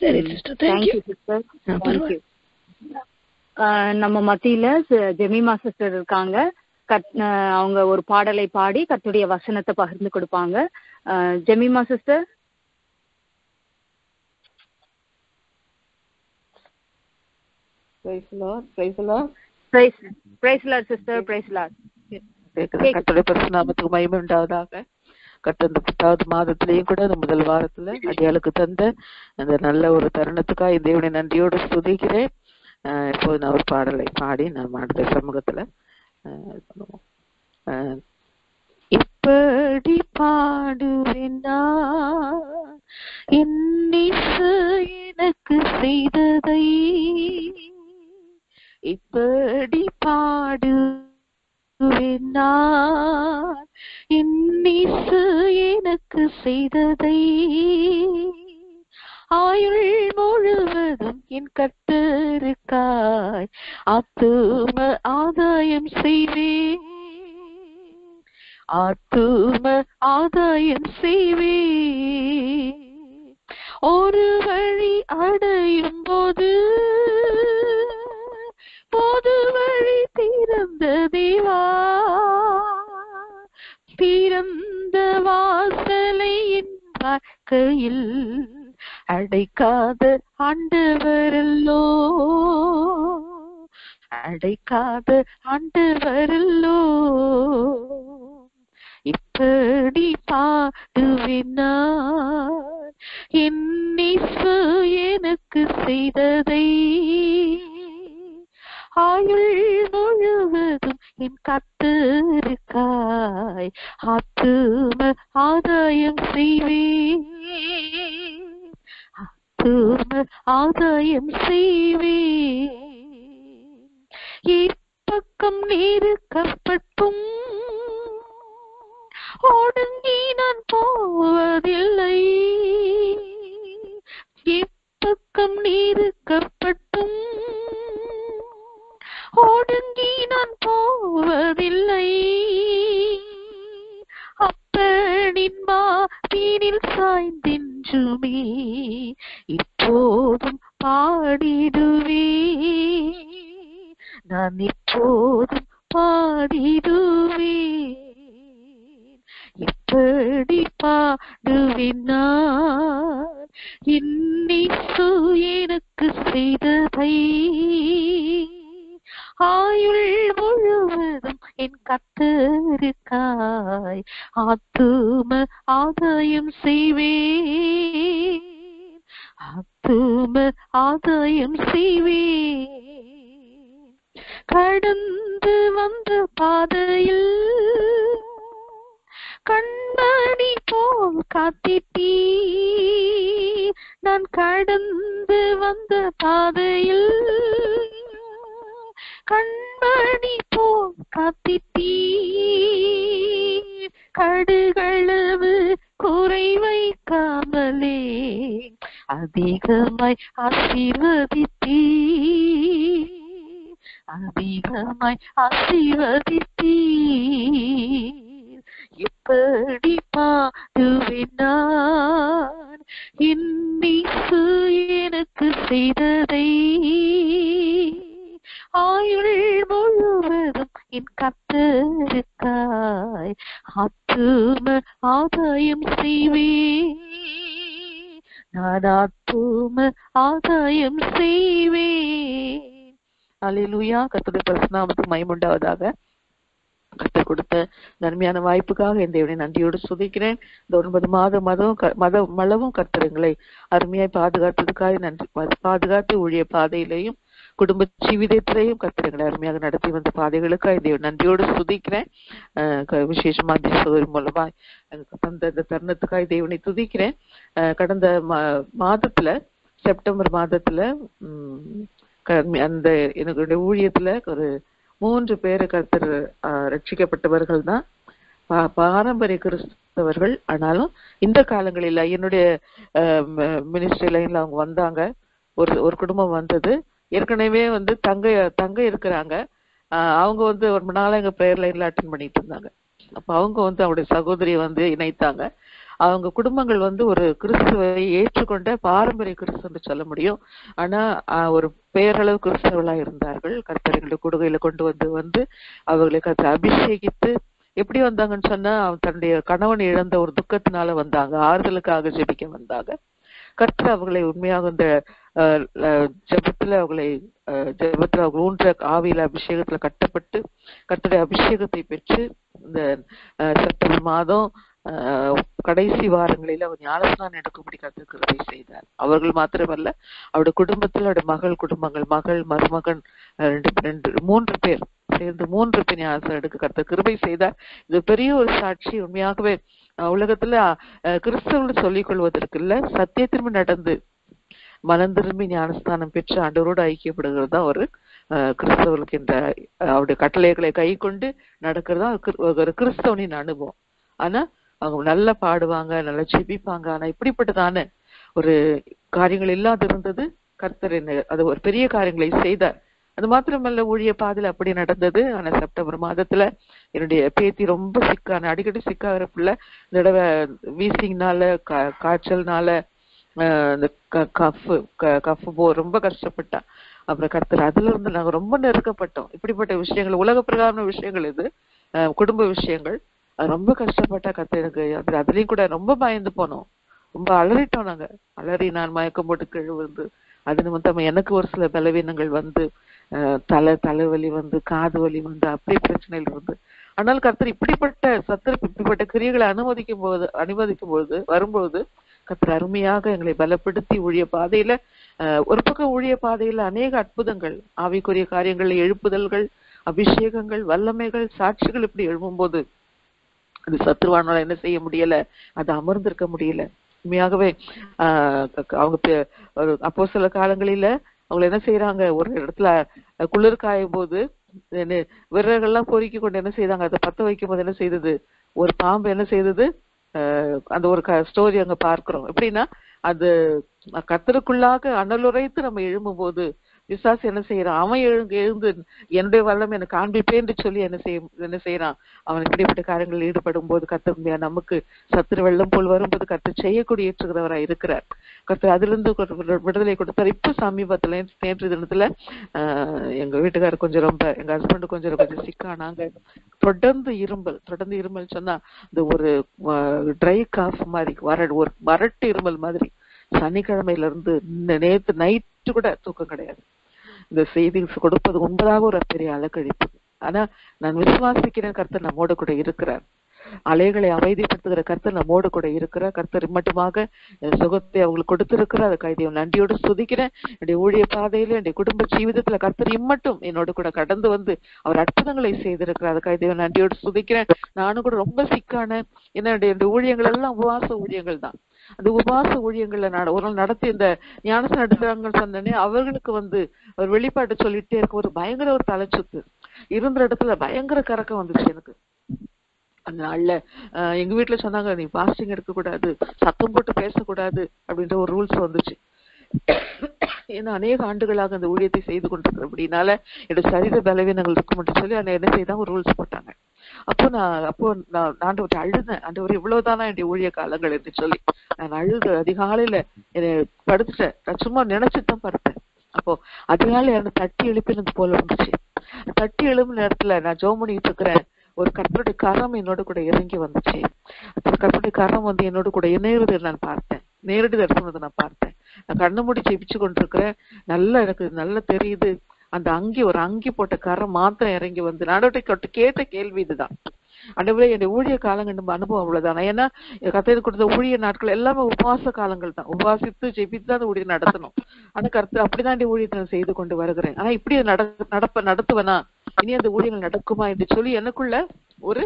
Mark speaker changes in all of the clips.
Speaker 1: சரி sister thank you
Speaker 2: thank you sister
Speaker 1: பரவாயில்ல.
Speaker 2: Thank you நம்ம மத்தியில ஜெமிமா சிஸ்டர் இருக்காங்க. கத் அவங்க ஒரு பாடலை பாடி கத்துடைய வசனத்தை பகிர்ந்து கொடுப்பாங்க. Jemima sister
Speaker 3: praise Lord praise Lord
Speaker 2: praise praise Lord sister
Speaker 3: மகிமை உண்டாவதாக. கட்ட இந்த பத்தாவது மாதத்திலையும் கூட இந்த முதல் வாரத்துல அடியாளுக்கு தந்த அந்த நல்ல ஒரு தருணத்துக்காக தேவனை நன்றியோடு ஸ்துதிக்கிறேன். ஆஹ் இப்போது நான் ஒரு பாடலை பாடி நான் மாடுத சமூகத்துல ஆஹ் பண்ணுவோம். இப்படி பாடுவேனா எனக்கு செய்ததை. இப்படி பாடு வேண்டார் இன்னிசு எனக்கு செய்ததை ஆயுள் முழுவதும் என் கட்டிருக்காய். ஆத்தும ஆதாயம் செய்வேன். ஆத்தும ஆதாயம் செய்வேன். ஒரு வழி அடையும் போது போது வழி திறந்த தேவா திறந்த வாசலை என் வாழ்க்கையில் அடைக்காத ஆண்டவரல்லோ அடைக்காத ஆண்டவரல்லோ. இப்படி பாடுவினார். நான் எனக்கு செய்ததை ஆயுள் முழுவதும் என் கத்திருக்காய். ஆத்தும ஆதாயம் செய்வே ஆத்தும ஆதாயம் செய்வேன். இப்பக்கம் நீருக்கப்பட்டும். ஒடுங்கி நான் போவதில்லை. எப்பக்கம் நீருக்கப்பட்டும். ஒடுங்கி நான் போவதில்லை. அப்பனின் மாவீனில் சாய்ந்தின்றுமே இப்போதும் பாடிடுவே. நான் இப்போதும் பாடிடுவே. எப்படி பாடுவினார் இன்னிசு எனக்கு செய்ததை என் கத்திருக்காய். ஆத்தும ஆதாயம் செய்வேன். ஆத்தும ஆதாயம் செய்வேன். கடந்து வந்த பாதையில் கண்மணி போல் காத்திட்டீ நான் கடந்து வந்த பாதையில் கண்மணி போல் காத்திட்டீ கடுகளவு குறை வைக்காமலே அதிகமாய் ஆசீர்வதித்தீ அதிகமாய் ஆசீர்வதித்தீ எப்படி பாடுவினான்? இன்னிசு எனக்கு செய்ததை ஆயுள் முழுவதும் என் கத்தருக்காய். ஆத்தும ஆதாயம் செய்வே. நான் ஆத்தும ஆதாயம் செய்வே. அலிலுயா கத்துடைய பரிசுநாமத்துக்கு மயமுண்டாவதாக கத்தர் கொடுத்த நன்மையான வாய்ப்புக்காக இந்த தேவனை நன்றியோடு சுதிக்கிறேன். இந்த ஒன்பது மாதம் மதம் க- மத மளவும் கர்த்தருங்களை அருமையாய் பாதுகாத்ததுக்காக நன்றி பாதுகாத்து ஊழிய பாதையிலையும் குடும்ப ஜீவிதத்திலையும் கத்திரங்களை அருமையாக நடத்தி வந்த பாதைகளுக்காக இதை நன்றியோடு சுதிக்கிறேன் க- விசேஷமா சோதரி மூலமா தந்த இந்த தருணத்துக்காக தேவனை துதிக்கிறேன் கடந்த மா- மாதத்துல செப்டம்பர் மாதத்துல உம் அந்த என்னுடைய ஊழியத்துல ஒரு மூன்று பேரு கருத்தர் ஆஹ், ரட்சிக்கப்பட்டவர்கள் தான் பா- பாரம்பரிய கிறிஸ்தவர்கள் ஆனாலும் இந்த காலங்களில் என்னுடைய மினிஸ்ட்ரி லைன்ல அவங்க வந்தாங்க ஒரு ஒரு குடும்பம் வந்தது ஏற்கனவே வந்து தங்க தங்க இருக்கிறாங்க. அவங்க வந்து ஒரு நாளா எங்கள் பிரேயர் லைன்ல அட்டன் பண்ணிட்டு இருந்தாங்க. அப்போ அவங்க வந்து அவருடைய சகோதரியை வந்து இணைத்தாங்க. அவங்க குடும்பங்கள் வந்து ஒரு கிறிஸ்துவை ஏற்றுக்கொண்ட பாரம்பரிய கிறிஸ்து என்று சொல்ல முடியும். ஆனா ஒரு பேரளவு கிறிஸ்தவர்களா இருந்தார்கள். கர்த்தர்களுடைய கொடுகையில கொண்டு வந்து வந்து அவர்களை கத்த அபிஷேகித்து எப்படி வந்தாங்கன்னு சொன்னா அவன் தன்னுடைய கணவன் இழந்த ஒரு துக்கத்தினால வந்தாங்க. ஆறுதலுக்காக ஜெபிக்க வந்தாங்க. கர்த்தர் அவர்களை உண்மையாக இந்த ஜபத்துல அவர்களை ஜபத்துல அவங்க ஊன்ற ஆவியில அபிஷேகத்துல கட்டப்பட்டு கர்த்தருடைய அபிஷேகத்தை பெற்று இந்த செப்டம்பர் மாதம் கடைசி வாரங்களில் அவர் ஞானஸ்நானம் எடுக்கும்படி கத்துக்கிறதை செய்தார். அவர்கள் மாத்திரமல்ல அவருடைய குடும்பத்தில் அவருடைய மகள் குடும்பங்கள் மகள் மருமகன் ரெண்டு ரெண்டு மூன்று பேர் சேர்ந்து மூன்று பேர் ஞானஸ்நானம் எடுக்க கர்த்தர் கிருபை செய்தார். இது பெரிய ஒரு சாட்சி. உண்மையாகவே உலகத்துல கிறிஸ்தவர்கள் சொல்லிக் கொள்வதற்கு இல்ல சத்தியத்திற்கு நடந்து மனம் திரும்பி ஞானஸ்தானம் பெற்று ஆண்டவரோடு ஐக்கியப்படுகிறது தான் ஒரு அஹ், கிறிஸ்தவர்களுக்கு இந்த அவருடைய கட்டளைகளை கை கொண்டு நடக்கிறதா ஒரு கிறிஸ்தவனின் அனுபவம். ஆனா அவங்க நல்லா பாடுவாங்க நல்லா செபிப்பாங்க ஆனா இப்படிப்பட்டதான ஒரு காரியங்கள் இல்லாது இருந்தது கர்த்தர் என்ன அது ஒரு பெரிய காரியங்களை செய்தார். அது மாத்திரமல்ல ஊழிய பாதையில் அப்படி நடந்தது. ஆனா செப்டம்பர் மாதத்துல என்னுடைய பேத்தி ரொம்ப சிக்கான அடிக்கடி சிக்காகிற பிள்ளை தடவை வீசிங்னால கா- காய்ச்சல்னால ஆஹ் இந்த கஃப் கஃப் போ ரொம்ப கஷ்டப்பட்டா. அப்புறம் கருத்து அதுல இருந்து நாங்க ரொம்ப நெருக்கப்பட்டோம். இப்படிப்பட்ட விஷயங்கள் உலக பிரகாரமான விஷயங்கள் இது. குடும்ப விஷயங்கள். அது ரொம்ப கஷ்டப்பட்டா கத்து எனக்கு அது அதுலயும் கூட ரொம்ப பயந்து போனோம். ரொம்ப அலறிட்டோம் நாங்க. அலறி நான் மயக்கம் போட்டு கீழே விழுந்து அது நிமித்தமா எனக்கு ஒரு சில பலவீனங்கள் வந்து தலை தலைவலி வந்து காது வலி வந்து அப்படி பிரச்சனைகள் இருந்து. ஆனால் கர்த்தர் இப்படிப்பட்ட சத்திர இப்படிப்பட்ட கிரியைகளை அனுமதிக்கும் போது அனுமதிக்கும் பொழுது வரும்போது கர்த்தர் அருமையாக எங்களை பலப்படுத்தி ஊழிய பாதையில ஆஹ் ஒரு பக்கம் ஊழிய பாதையில அநேக அற்புதங்கள் ஆவிக்குரிய காரியங்கள் எழுப்புதல்கள் அபிஷேகங்கள் வல்லமைகள் சாட்சிகள் இப்படி எழும்பும்போது அது சத்ருவானால என்ன செய்ய முடியல அது அமர்ந்திருக்க முடியல. உண்மையாகவே ஆஹ் அவங்க ஒரு அப்போ சில காலங்களில அவங்க என்ன செய்யறாங்க ஒரு இடத்துல குளிர் காயும் போது என்ன- பொறுக்கி கொண்டு என்ன செய்தாங்க? அதை பத்த வைக்கும் போது என்ன செய்தது? ஒரு பாம்பு என்ன செய்தது? அந்த ஒரு ஸ்டோரி அங்க பார்க்கிறோம். எப்படின்னா அது கத்தருக்குள்ளாக அனலுரைத்து நம்ம எழும்பும்போது விசாசு என்ன செய்யறான்? அவன் எழுந்து எழுந்து என்னுடைய வல்லம் எனக்கு காண்பிப்பேன் சொல்லி என்ன செய்ய என்ன செய்யறான்? அவன் இப்படிப்பட்ட காரியங்களில் ஈடுபடும் போது கத்தர் நமக்கு சத்துரு வெள்ளம் போல் வரும்போது கத்து செய்யக்கூடிய ஏற்றுகிறவராய் இருக்கிறார். கத்து அதிலிருந்து விடுதலை கொடுத்தார். இப்ப சமீபத்துல நேற்று தினத்துல ஆஹ் எங்க வீட்டுக்காரர் கொஞ்சம் ரொம்ப எங்க ஹஸ்பண்ட் கொஞ்சம் கொஞ்சம் சிக்கானாங்க. தொடர்ந்து இருமல் தொடர்ந்து இருமல் சொன்னா இந்த ஒரு ட்ரை காஃப் மாதிரி வர ஒரு மரட்டு இருமல் மாதிரி. சனிக்கிழமையில இருந்து நேத்து நைட்டு கூட தூக்கம் கிடையாது. இந்த சேவிங்ஸ் கொடுப்பது உண்பதாக ஒரு பெரிய அலக்கழிப்பு. ஆனா நான் விசுவாசிக்கிறேன் கர்த்தர் நம்மோடு கூட இருக்கிறார். அலைகளை அமைதிப்படுத்துகிற கர்த்தர் நம்மோடு கூட இருக்கிறார். கர்த்தர் மட்டுமாக சுகத்தை அவங்களுக்கு கொடுத்திருக்கிறார். அதுக்காக இதை நன்றியோடு சுதிக்கிறேன் என்னுடைய ஊழிய பாதையில என்னுடைய குடும்ப ஜீவிதத்துல கர்த்தர் இம்மட்டும் என்னோட கூட கடந்து வந்து அவர் அற்புதங்களை செய்திருக்கிறார். அதுக்காக இதை நன்றியோடு சுதிக்கிறேன் நானும் கூட ரொம்ப சிக்கான ஏன்னா என்னுடைய என்னுடைய ஊழியங்கள் எல்லாம் உபவாச ஊழியங்கள் தான். அந்த உபவாச ஊழியங்களை நட ஒரு நாள் நடத்தி இந்த ஞானச நடத்துறாங்கன்னு சொன்னோடனே அவர்களுக்கு வந்து ஒரு வெளிப்பாட்டு சொல்லிட்டே இருக்க ஒரு பயங்கர ஒரு தலைச்சுத்து. இருந்த இடத்துல பயங்கர கறக்கம் வந்துச்சு எனக்கு. அந்த நாள்ல ஆஹ் எங்க வீட்டுல சொன்னாங்க நீ பாஸ்டிங் எடுக்கக்கூடாது சத்தம் போட்டு பேசக்கூடாது அப்படின்ற ஒரு ரூல்ஸ் வந்துச்சு. ஏன்னா அநேக ஆண்டுகளாக அந்த ஊழியத்தை செய்து கொண்டிருக்கிறபடினால என்னோட சரீர பலவீனங்கள் இருக்கும் சொல்லி அதை என்ன செய்தான் ஒரு ரூல்ஸ் போட்டாங்க. அப்போ நான் அப்போ நான் ஆண்டவர்கிட்ட அழுதேன். ஆண்டவர் இவ்வளவுதானா என்னுடைய ஊழிய காலங்கள் என்று சொல்லி. நான் அழுது அதிகாலையில என்னை படுத்துட்டேன். நான் சும்மா நினைச்சுதான் படுத்தேன். அப்போ அதிகாலை என்னை தட்டி எழுப்பினது போல வந்துச்சு. தட்டி எழும்பு நேரத்துல நான் ஜோம் பண்ணிட்டு இருக்கிறேன். ஒரு கற்பனுடைய கரம் என்னோட கூட இறங்கி வந்துச்சு. அந்த கரம் வந்து என்னோட கூட இணையதை நான் பார்த்தேன். நேரடி தரிசனத்தை நான் பார்த்தேன். நான் கண்ணு மூடி ஜெபிச்சு கொண்டிருக்கிறேன். நல்லா எனக்கு நல்லா தெரியுது. அந்த அங்கி ஒரு அங்கி போட்ட கரை மாத்திரம் இறங்கி வந்து நாடோட்டை கேட்ட கேள்வி இதுதான். ஆண்டவரே என்னுடைய ஊழிய காலங்கள் அனுபவம் அவ்வளவுதான். ஏன்னா கத்தையில் கொடுத்த ஊழிய நாட்கள் எல்லாமே உபவாச காலங்கள் தான் உபவாசித்து ஜெபித்து தான் அந்த ஊழியம் நடத்தணும். ஆனா கருத்து அப்படிதான் ஊழியத்தை நான் செய்து கொண்டு வருகிறேன். ஆனா இப்படி நட நடப்ப நடத்துவனா? இனி அந்த ஊழியங்கள் நடக்குமா என்று சொல்லி எனக்குள்ள ஒரு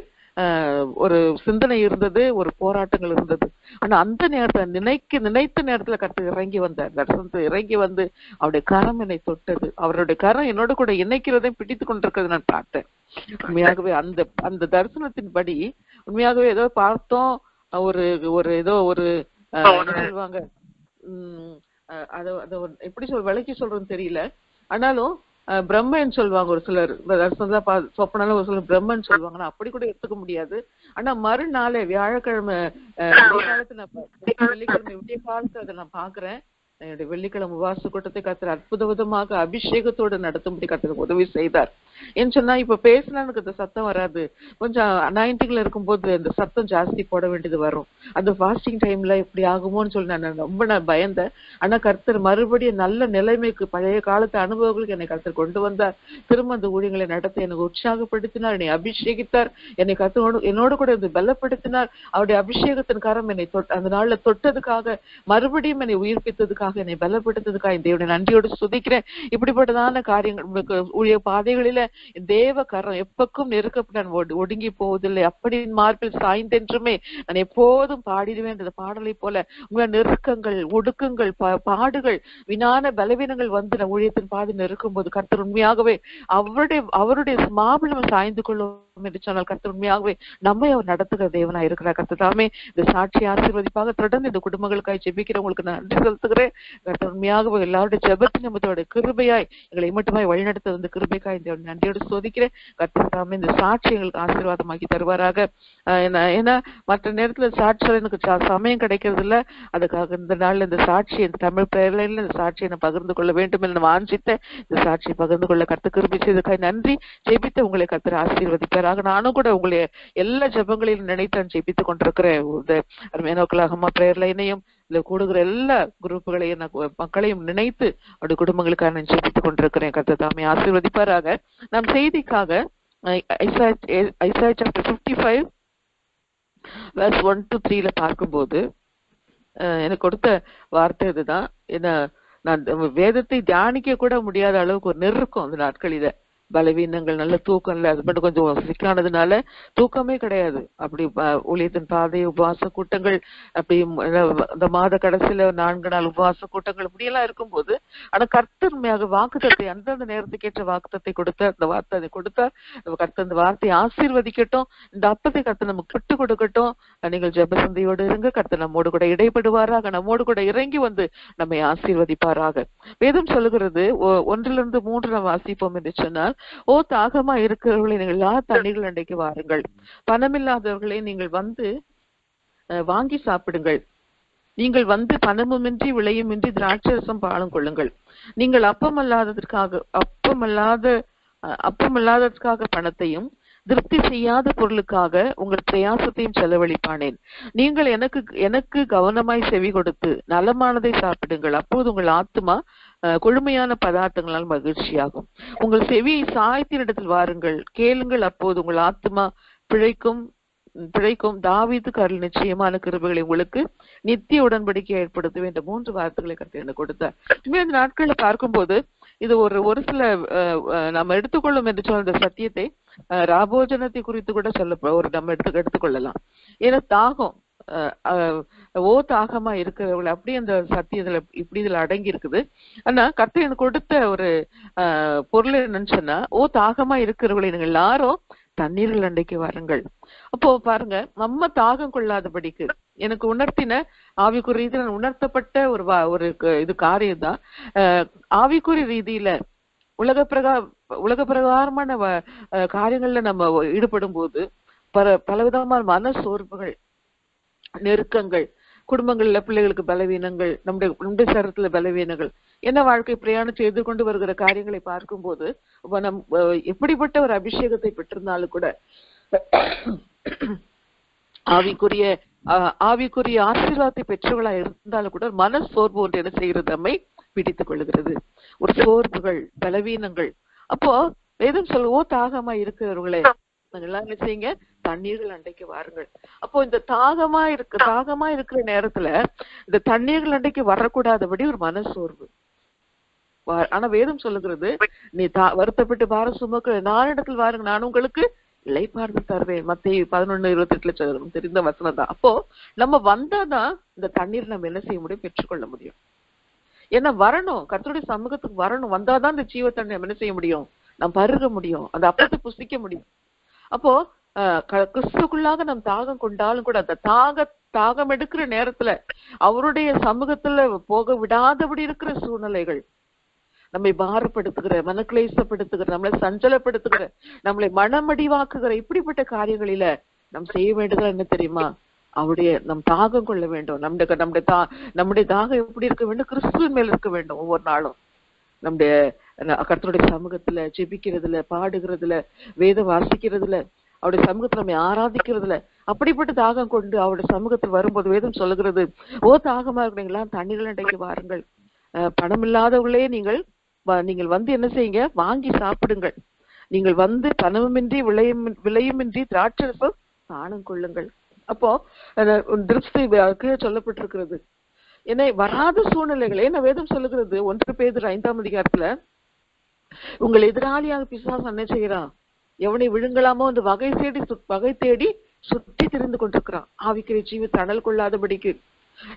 Speaker 3: ஒரு சிந்தனை இருந்தது ஒரு போராட்டங்கள் இருந்தது. ஆனா அந்த நேரத்துல நினைக்க நினைத்த நேரத்துல கருத்து இறங்கி வந்தார். தரிசனத்துல இறங்கி வந்து அவருடைய கரம் என்னை தொட்டது. அவருடைய கரம் என்னோட கூட இணைக்கிறதையும் பிடித்து கொண்டிருக்கிறது நான் பார்த்தேன். உண்மையாகவே அந்த அந்த தரிசனத்தின்படி உண்மையாகவே ஏதோ பார்த்தோம் ஒரு ஒரு ஏதோ ஒரு சொல்லுவாங்க? உம் அத அத எப்படி சொல் விளக்கி சொல்றதுன்னு தெரியல. ஆனாலும் பிரம்மன் சொல்லுவாங்க ஒரு சிலர். சொப்பனால ஒரு சிலர் பிரம்மன் சொல்லுவாங்க ஆனா அப்படி கூட எடுத்துக்க முடியாது. ஆனா மறுநாளே வியாழக்கிழமை விடிய நான் வெள்ளிக்கிழமை விடிய காலத்துல அதை நான் பாக்குறேன். என்னுடைய வெள்ளிக்கிழமை உபாச கூட்டத்தை கத்தர் அற்புத விதமாக அபிஷேகத்தோடு நடத்தும்படி கத்தர் உதவி செய்தார். ஏன்னு சொன்னா இப்ப பேசினா எனக்கு அந்த சத்தம் வராது. கொஞ்சம் நைன்டில இருக்கும்போது அந்த சத்தம் ஜாஸ்தி போட வேண்டியது வரும். அந்த ஃபாஸ்டிங் டைம்ல இப்படி ஆகுமோன்னு சொல்லி நான் ரொம்ப நான் பயந்தேன். ஆனா கர்த்தர் மறுபடியும் நல்ல நிலைமைக்கு பழைய காலத்து அனுபவங்களுக்கு என்னை கர்த்தர் கொண்டு வந்தார். திரும்ப அந்த ஊழியங்களை நடத்த எனக்கு உற்சாகப்படுத்தினார். என்னை அபிஷேகித்தார். என்னை கத்தோடு என்னோட கூட வந்து பலப்படுத்தினார். அவருடைய அபிஷேகத்தின் காரம் என்னை தொட் அந்த நாள்ல தொட்டதுக்காக மறுபடியும் என்னை உயிர்ப்பித்ததுக்காக உங்களுக்காக என்னை பலப்படுத்ததுக்காக தேவனை நன்றியோடு சுதிக்கிறேன் இப்படிப்பட்டதான காரியங்கள் உங்களுக்கு பாதைகளில தேவ கரம் எப்பக்கும் நெருக்கப்பட்டு நான் ஒடுங்கி போவதில்லை. அப்படி மார்பில் சாய்ந்தென்றுமே நான் எப்போதும் பாடிடுவேன். அந்த பாடலை போல உங்கள நெருக்கங்கள் ஒடுக்கங்கள் பாடுகள் வினான பலவீனங்கள் வந்து நான் ஊழியத்தின் பாதை நெருக்கும் போது கர்த்தர் உண்மையாகவே அவருடைய அவருடைய மாபிளம் சாய்ந்து கொள்ளும் என்று சொன்னால் கர்த்தர் உண்மையாகவே நம்மை அவர் நடத்துகிற தேவனா இருக்கிறார். கர்த்தர் தாமே இந்த சாட்சி ஆசீர்வதிப்பாக தொடர்ந்து இந்த குடும்பங்களுக்காய் ஜெபிக்கிறவங்களுக்கு நன்றி செலுத்துகிறேன். கர்த்தர் உண்மையாகவே எல்லாருடைய ஜெபத்தின் நிமித்தோட கிருபையாய் எங்களை மட்டுமாய் வழிநடத்த வந்து கிருபைக்காய் இந்த நன்றியோடு சோதிக்கிறேன். கர்த்தர் தாமே இந்த சாட்சி எங்களுக்கு ஆசீர்வாதமாக்கி தருவாராக. ஆஹ் என்ன- ஏன்னா மற்ற நேரத்துல சாட்சி எனக்கு சமயம் கிடைக்கிறது இல்ல அதுக்காக இந்த நாள்ல இந்த சாட்சி இந்த தமிழ் பெயர்ல இந்த சாட்சியை நான் பகிர்ந்து கொள்ள வேண்டும் என்று நான் வாஞ்சித்த இந்த சாட்சியை பகிர்ந்து கொள்ள கத்து கிருபி செய்ததுக்காய் நன்றி. ஜெபித்த உங்களை கத்துற ஆசீர்வதிப்பார் உங்களுக்காக நானும் கூட உங்களை எல்லா ஜெபங்களிலும் நினைத்து நான் ஜெபித்துக் கொண்டிருக்கிறேன். இந்த அருமையானோக்கலாகமா பிரேயர் லைனையும் இதுல கூடுகிற எல்லா குரூப்புகளையும் நான் மக்களையும் நினைத்து அவருடைய குடும்பங்களுக்காக நான் ஜெபித்துக் கொண்டிருக்கிறேன். கத்த தாமே ஆசீர்வதிப்பாராக. நம் செய்திக்காக Isaiah chapter fifty five verse one to த்ரீல பார்க்கும்போது எனக்கு கொடுத்த வார்த்தை இதுதான் என்ன நான் வேதத்தை தியானிக்க கூட முடியாத அளவுக்கு ஒரு நெருக்கம் அந்த நாட்களில. பலவீனங்கள் நல்ல தூக்கம் இல்லை அது மட்டும் கொஞ்சம் சிக்கானதுனால தூக்கமே கிடையாது. அப்படி ஊழியத்தின் பாதை உபவாச கூட்டங்கள் அப்படி இந்த மாத கடைசியில நான்கு நாள் உபவாச கூட்டங்கள் இப்படியெல்லாம் இருக்கும்போது ஆனா கர்த்தன்மையாக வாக்குத்தத்தை அந்தந்த நேரத்துக்கு ஏற்ற வாக்குத்தத்தை கொடுத்த அந்த வார்த்தை அதை கொடுத்தா நம்ம அந்த வார்த்தையை ஆசீர்வதிக்கட்டும். இந்த அப்பத்தை கர்த்த நமக்கு விட்டு கொடுக்கட்டும். நீங்கள் ஜெபசந்தையோடு இருங்க. கர்த்தர் நம்மோடு கூட இடைப்படுவாராக. நம்மோடு கூட இறங்கி வந்து நம்மை ஆசீர்வதிப்பாராக. வேதம் சொல்லுகிறது ஒ- ஒன்றிலிருந்து மூன்று நாம் வாசிப்போம் என்று சொன்னால் ஓ தாகமா இருக்கிறவர்களை நீங்கள் எல்லா தண்ணீர்கள் அண்டைக்கு வாருங்கள். பணமில்லாதவர்களை நீங்கள் வந்து அஹ், வாங்கி சாப்பிடுங்கள். நீங்கள் வந்து பணமுமின்றி விளையுமின்றி திராட்சரசம் பாலம் கொள்ளுங்கள். நீங்கள் அப்பமல்லாததற்காக அப்பமல்லாத அஹ், அப்பமல்லாததற்காக பணத்தையும் திருப்தி செய்யாத பொருளுக்காக உங்கள் பிரயாசத்தையும் செலவழிப்பானேன். நீங்கள் எனக்கு எனக்கு கவனமாய் செவி கொடுத்து நலமானதை சாப்பிடுங்கள். அப்போது உங்கள் ஆத்துமா கொழுமையான பதார்த்தங்களால் மகிழ்ச்சியாகும். உங்கள் செவியை சாய்த்தினிடத்தில் வாருங்கள். கேளுங்கள். அப்போது உங்கள் ஆத்துமா பிழைக்கும் பிழைக்கும். தாவித்து கருள் நிச்சயமான கிருபைகளை உங்களுக்கு நித்திய உடன்படிக்கை ஏற்படுத்தும் என்ற மூன்று வார்த்தைகளை கருத்து எனக்கு கொடுத்தார். இந்த நாட்களில் பார்க்கும்போது இது ஒரு ஒரு சில அஹ், அஹ், நம்ம எடுத்துக்கொள்ளும் என்று சொன்ன இந்த சத்தியத்தை ராபோஜனத்தை குறித்து கூட சொல்ல ஒரு நம்ம எடுத்து எடுத்துக்கொள்ளலாம். ஏன்னா தாகம் அஹ், ஓ தாகமா இருக்கிறவள் அப்படியே அந்த சத்தியத்துல இப்படி இதுல அடங்கி இருக்குது ஆனா கர்த்தர் எனக்கு கொடுத்த ஒரு அஹ், பொருள் என்னன்னு சொன்னா ஓ தாகமா இருக்கிறவளை நீங்க எல்லாரும் தண்ணீர்கள் அண்டைக்கு வாருங்கள். அப்போ பாருங்க நம்ம தாகம் கொள்ளாதபடிக்கு எனக்கு உணர்த்தின ஆவிக்குறி ரீதியில உணர்த்தப்பட்ட ஒரு வா- ஒரு க- இது காரியம் தான் ஆவிக்குறி ரீதியில உலக பிரகா உலக பிரகாரமான காரியங்கள்ல நம்ம ஈடுபடும் போது பல பலவிதமான மன சோர்வுகள் நெருக்கங்கள் குடும்பங்கள்ல பிள்ளைகளுக்கு பலவீனங்கள் நம்முடைய நம்முடைய சரத்துல பலவீனங்கள் என்ன வாழ்க்கை பிரயாணம் செய்து கொண்டு வருகிற காரியங்களை பார்க்கும்போது போது நம் எப்படிப்பட்ட ஒரு அபிஷேகத்தை பெற்றிருந்தாலும் கூட ஆவிக்குரிய ஆஹ் ஆவிக்குரிய ஆசீர்வாதத்தை பெற்றவர்களா இருந்தாலும் கூட மன சோர்வு ஒன்று என்ன செய்கிறது? நம்மை பிடித்துக் கொள்கிறது ஒரு சோர்வுகள் பலவீனங்கள் அப்போ வேதம் சொல்லுவோ தாகமா இருக்கிறவர்களே எல்லாம் என்ன செய்யுங்க? தண்ணீர்கள் அண்டைக்கு வாருங்கள். அப்போ இந்த தாகமா இருக்கு தாகமா இருக்கிற நேரத்துல இந்த தண்ணீர்கள் அண்டைக்கு வரக்கூடாதபடி ஒரு மன சோர்வு வா- ஆனா வேதம் சொல்லுகிறது நீ தா- வருத்தப்பட்டு பார சுமக்க நான் இடத்தில் வாருங்க நான் உங்களுக்கு இளைப்பாறுதல் தருவேன். மத்திய பதினொன்னு இருபத்தி எட்டுல சொல்லுறோம் தெரிந்த வசனம் தான். அப்போ நம்ம வந்தாதான் இந்த தண்ணீர் நம்ம என்ன செய்ய முடியும்? பெற்றுக்கொள்ள முடியும். ஏன்னா வரணும். கர்த்தருடைய சமூகத்துக்கு வரணும். வந்தாதான் இந்த ஜீவத்தன்மை நம்ம என்ன செய்ய முடியும்? நாம் பருக முடியும். அந்த அப்பத்தை புசிக்க முடியும். அப்போ ஆஹ் க- கிறிஸ்துக்குள்ளாக நம் தாகம் கொண்டாலும் கூட அந்த தாக தாகம் எடுக்கிற நேரத்துல அவருடைய சமூகத்துல போக விடாதபடி இருக்கிற சூழ்நிலைகள் நம்மை பாரப்படுத்துகிற மனக்லேசப்படுத்துகிற நம்மளை சஞ்சலப்படுத்துகிற நம்மளை மனமடிவாக்குகிற இப்படிப்பட்ட காரியங்களில நாம் செய்ய வேண்டியது என்ன தெரியுமா? அவருடைய நம் தாகம் கொள்ள வேண்டும். நம்முடைய நம்முடைய தா நம்முடைய தாகம் எப்படி இருக்க வேண்டும்? கிறிஸ்துவின் மேல் இருக்க வேண்டும் ஒவ்வொரு நாளும். நம்முடைய ந- கர்த்தருடைய சமூகத்துல ஜெபிக்கிறதுல பாடுகிறதுல வேதம் வாசிக்கிறதுல அவருடைய சமூகத்துல நம்ம ஆராதிக்கிறதுல அப்படிப்பட்ட தாகம் கொண்டு அவருடைய சமூகத்தில் வரும்போது வேதம் சொல்லுகிறது ஓ தாகமா இருக்கிறீங்களா தண்ணீர்கள் அண்டைக்கு வாருங்கள். அஹ் பணம் இல்லாதவர்களே நீங்கள் வ- நீங்கள் வந்து என்ன செய்யுங்க? வாங்கி சாப்பிடுங்கள். நீங்கள் வந்து பணமுமின்றி விலையும் விலையுமின்றி திராட்சரசம் தானம் கொள்ளுங்கள். அப்போ திருப்தி கீழே சொல்லப்பட்டிருக்கிறது. ஏன்னா வராத சூழ்நிலைகளே நான் வேதம் சொல்லுகிறது. ஒன்று பேர் ஐந்தாம் அதிகாரத்துல உங்கள் எதிராளியாக பிசாசு என்ன செய்யறான் எவனை விழுங்கலாமோ? அந்த வகை தேடி வகை தேடி சுற்றி திரிந்து கொண்டிருக்கிறான். ஆவிக்குரிய ஜீவி தணல் கொள்ளாதபடிக்கு.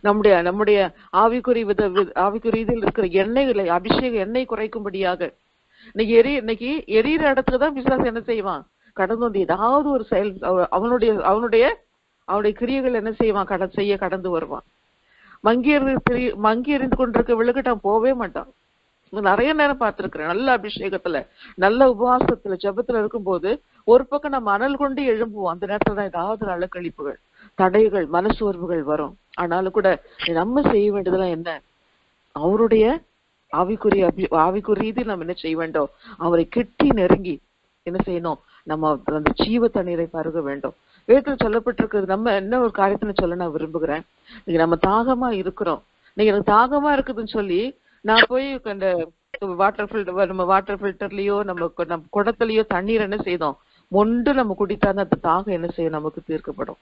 Speaker 3: நம்முடைய நம்முடைய ஆவிக்குறி வித ஆவிக்குரிய இதில் இருக்கிற எண்ணெய்களை அபிஷேக எண்ணெய் குறைக்கும்படியாக. இன்னைக்கு எரி இன்னைக்கு எரியிற இடத்துல தான் பிசாசு என்ன செய்வான்? கடந்து வந்து ஏதாவது ஒரு செயல் அவனுடைய அவனுடைய அவனுடைய கிரியைகள் என்ன செய்வான்? கட செய்ய கடந்து வருவான். மங்கி எறிந்து மங்கி எறிந்து கொண்டிருக்க விழுகட்டான் போவே மாட்டான். நிறைய நேரம் பார்த்திருக்கிறேன். நல்ல அபிஷேகத்துல நல்ல உபவாசத்துல ஜெபத்துல இருக்கும்போது ஒரு பக்கம் நம்ம அனல் கொண்டு எழும்புவோம். அந்த நேரத்துல தான் ஏதாவது நல்ல கழிப்புகள் தடைகள் மனசோர்வுகள் வரும். ஆனாலும் கூட நம்ம செய்ய வேண்டியதெல்லாம் என்ன? அவருடைய ஆவிக்குரிய அபி ஆவிக்குரிய ரீதியில் நம்ம என்ன செய்ய வேண்டும்? அவரை கிட்டி நெருங்கி என்ன செய்யணும்? நம்ம அந்த ஜீவ தண்ணீரை பருக வேண்டும். வேதத்தில் சொல்லப்பட்டிருக்கிறது நம்ம என்ன ஒரு காரியத்தை சொல்ல நான் விரும்புகிறேன்? இன்னைக்கு நம்ம தாகமா இருக்கிறோம். இன்னைக்கு எனக்கு தாகமா இருக்குதுன்னு சொல்லி நான் போய் அந்த வாட்டர் ஃபில்டர் நம்ம வாட்டர் ஃபில்டர்லயோ நம்ம நம்ம குடத்துலயோ தண்ணீர் என்ன செய்தோம்? மொண்டு நம்ம குடித்தா அந்த தாகம் என்ன செய்யும்? நமக்கு தீர்க்கப்படும்.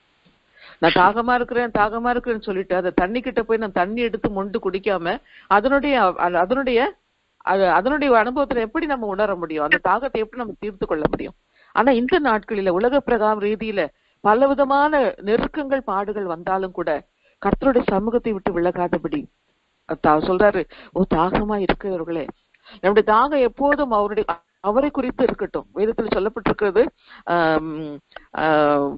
Speaker 3: நான் தாகமா இருக்கிறேன் தாகமா இருக்கிறேன்னு சொல்லிட்டு அந்த தண்ணி கிட்ட போய் நான் தண்ணி எடுத்து மொண்டு குடிக்காம அதனுடைய அதனுடைய அது அதனுடைய அனுபவத்துல எப்படி நம்ம உணர முடியும்? அந்த தாகத்தை எப்படி நம்ம தீர்த்து கொள்ள முடியும்? ஆனா இந்த நாட்களில உலக பிரகாரம் ரீதியில பலவிதமான நெருக்கங்கள் பாடுகள் வந்தாலும் கூட கர்த்தருடைய சமூகத்தை விட்டு விலகாதபடி. சொல்றாரு ஓ தாகமா இருக்கிறவர்களே நம்முடைய தாகம் எப்போதும் அவருடைய அவரை குறித்து இருக்கட்டும். வேதத்துல சொல்லப்பட்டிருக்கிறது ஆம், ஆஹ்,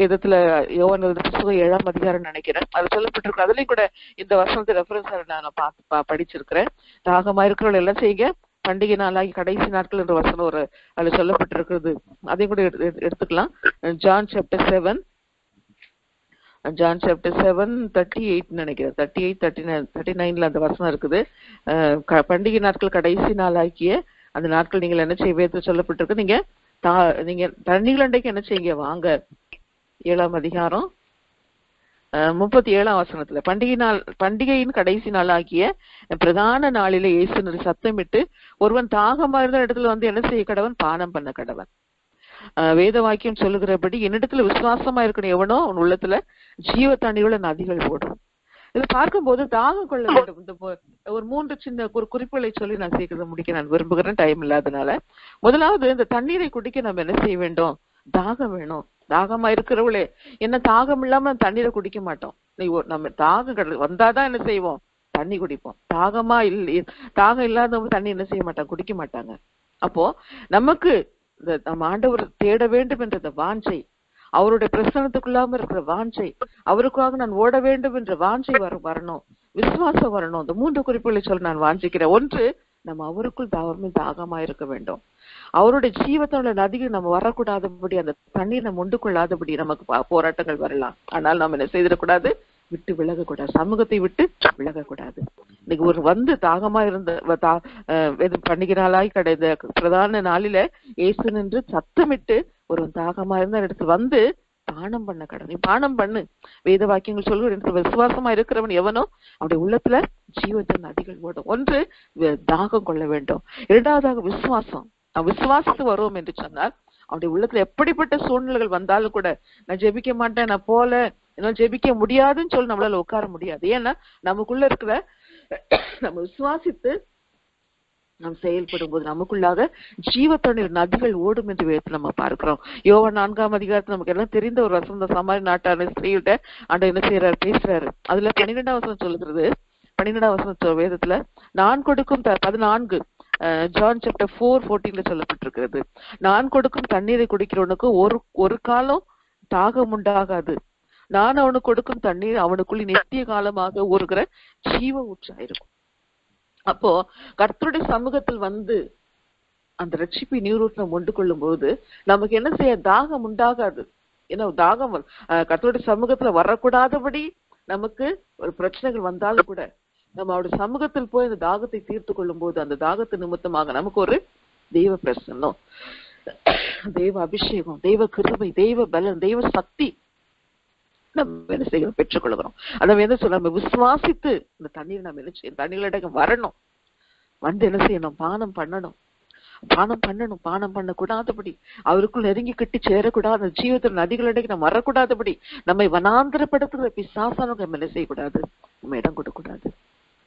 Speaker 3: வேதத்துல யோவான் எழுதின ஏழாம் அதிகாரம் நினைக்கிறேன். அது சொல்லப்பட்டிருக்கு. அதுலயும் கூட இந்த வசனத்தை ரெஃபரன்ஸ் நான் பார்த்து பா- படிச்சிருக்கிறேன். தாகமா இருக்கிறவங்க எல்லாம் செய்யுங்க? பண்டிகை நாளாகி கடைசி நாட்கள் என்ற வசனம் ஒரு அதுல சொல்லப்பட்டிருக்கிறது. அதையும் கூட எடுத்து- எடுத்துக்கலாம். John chapter seven John chapter seven thirty eight நினைக்கிறேன். Thirty eight thirty nine thirty நைன்ல அந்த வசனம் இருக்குது. பண்டிகை நாட்கள் கடைசி நாளாக்கிய அந்த நாட்கள் நீங்கள் என்ன செய்ய வேதத்தில் சொல்லப்பட்டிருக்கு. நீங்க தா நீங்க தண்ணிகள் அண்டைக்கு என்ன செய்யுங்க? வாங்க. ஏழாம் அதிகாரம். முப்பத்தி ஏழாம் வசனத்துல பண்டிகை நாள் பண்டிகையின் கடைசி நாளாகிய பிரதான நாளில இயேசுனர் சத்தமிட்டு ஒருவன் தாகமா இருந்த இடத்துல வந்து என்ன செய்ய கடவன்? பானம் பண்ண கடவன். வேத வாக்கியம் சொல்லுகிறபடி என்னிடத்துல விசுவாசமா இருக்கணும். எவனோ உன் உள்ளத்துல ஜீவ தண்ணீருள்ள நதிகள் ஓடும். இதை பார்க்கும்போது தாகம் கொள்ள வேண்டும். இந்த ஒரு மூன்று சின்ன ஒரு குறிப்புகளை சொல்லி நான் சீக்கிரம் முடிக்க நான் விரும்புகிறேன். டைம் இல்லாதனால. முதலாவது இந்த தண்ணீரை குடிக்க நம்ம என்ன செய்ய வேண்டும்? தாகம் வேணும். தாகமா இருக்கிறவளே. என்ன தாகம் இல்லாம தண்ணீரை குடிக்க மாட்டோம். நீ நம்ம தாகம் கிடையாது வந்தாதான் என்ன செய்வோம்? தண்ணி குடிப்போம். தாகமா இல்லை தாகம் இல்லாதவங்க தண்ணி என்ன செய்ய மாட்டாங்க? குடிக்க மாட்டாங்க. அப்போ நமக்கு இந்த நம்ம ஆண்டவர் தேட வேண்டும் என்ற இந்த வாஞ்சை அவருடைய பிரசனத்துக்குள்ளாம இருக்கிற வாஞ்சை அவருக்காக நான் ஓட வேண்டும் என்ற வாஞ்சை வர வரணும். விசுவாசம் வரணும். இந்த மூன்று குறிப்புகளை சொல்ல நான் வாஞ்சிக்கிறேன். ஒன்று நம்ம அவருக்குள் தாவமே தாகமா இருக்க வேண்டும். அவருடைய ஜீவத்தோட நதிகள் நம்ம வரக்கூடாதபடி அந்த தண்ணீர் நம்ம உண்டு கொள்ளாதபடி நமக்கு போராட்டங்கள் வரலாம். ஆனால் நாம் என்ன செய்திடக்கூடாது? விட்டு விலகக்கூடாது. சமூகத்தை விட்டு விலகக்கூடாது. இன்னைக்கு ஒரு வந்து தாகமா இருந்த இது பண்டிகை நாளாய் கிடைந்த பிரதான நாளில இயேசு நின்று சத்தமிட்டு ஒரு தாகமா இருந்த இடத்துல வந்து பானம் பண்ண கடனை நீ பானம் பண்ணு. வேத வாக்கியங்கள் சொல்லுகிற இடத்துல விசுவாசமா இருக்கிறவன் எவனோ அவனுடைய உள்ளத்துல ஜீவத்தின் நதிகள் ஓடும். ஒன்று தாகம் கொள்ள வேண்டும். இரண்டாவதாக விசுவாசம். விசுவாசத்து வருவோம் என்று சொன்னால் அவனுடைய உள்ளத்துல எப்படிப்பட்ட சூழ்நிலைகள் வந்தாலும் கூட நான் ஜெபிக்க மாட்டேன் நான் போல என்னால் ஜெபிக்க முடியாதுன்னு சொல்லி நம்மளால உட்கார முடியாது. ஏன்னா நமக்குள்ள இருக்கிற நம்ம விசுவாசித்து நாம் செயல்படும் போது நமக்குள்ளாக ஜீவத்தொழில் நதிகள் ஓடும் என்று வேதத்தில் நம்ம பார்க்கிறோம். யோவ நான்காம் அதிகாரத்தில் நமக்கு எல்லாம் தெரிந்த ஒரு வசந்த சமாரி நாட்டான ஸ்திரீகிட்ட ஆண்ட என்ன செய்யறாரு பேசுறாரு. அதுல பன்னிரெண்டாம் வசனம் சொல்லுகிறது. பன்னிரெண்டாம் வசனம் வேதத்துல நான் கொடுக்கும் த- பதினான்கு ஜான் சாப்டர் ஃபோர் ஃபோர்டீன்ல சொல்லப்பட்டிருக்கிறது. நான் கொடுக்கும் தண்ணீரை குடிக்கிறவனுக்கு ஒரு ஒரு காலம் தாகம் உண்டாகாது. நான் அவனுக்கு கொடுக்கும் தண்ணீர் அவனுக்குள்ள நித்திய காலமாக ஊறுகிற ஜீவ ஊற்றாயிருக்கும். அப்போ கர்த்தருடைய சமூகத்தில் வந்து அந்த ரட்சிப்பை நீரூற்றம் கொண்டு கொள்ளும் போது நமக்கு என்ன செய்ய தாகம் உண்டாகாது. ஏன்னா தாகம் அஹ் கர்த்தருடைய சமூகத்துல வரக்கூடாதபடி நமக்கு ஒரு பிரச்சனைகள் வந்தாலும் கூட நம்ம அவருடைய சமூகத்தில் போய் அந்த தாகத்தை தீர்த்து கொள்ளும் போது அந்த தாகத்து நிமித்தமாக நமக்கு ஒரு தெய்வ பிரசனம் தெய்வ அபிஷேகம் தெய்வ கிருமை தெய்வ பலன் தெய்வ சக்தி. நம்ம என்ன செய்யணும்? பெற்றுக்கொள்கிறோம் அதை என்ன சொல்ல நம்ம விசுவாசித்து இந்த தண்ணீர் நம்ம என்ன செய்யணும்? தண்ணீரிட வரணும். வந்து என்ன செய்யணும்? பானம் பண்ணணும். பானம் பண்ணணும். பானம் பண்ணக்கூடாதபடி. அவருக்குள் நெருங்கி கட்டி சேரக்கூடாது. அந்த ஜீவத்தில் நதிகளிடையே நம்ம வரக்கூடாதபடி. நம்மை வனாந்திரப்படுத்துகிற பிசாசானவங்க நம்ம என்ன செய்யக்கூடாது? நம்ம இடம் கொடுக்கக்கூடாது.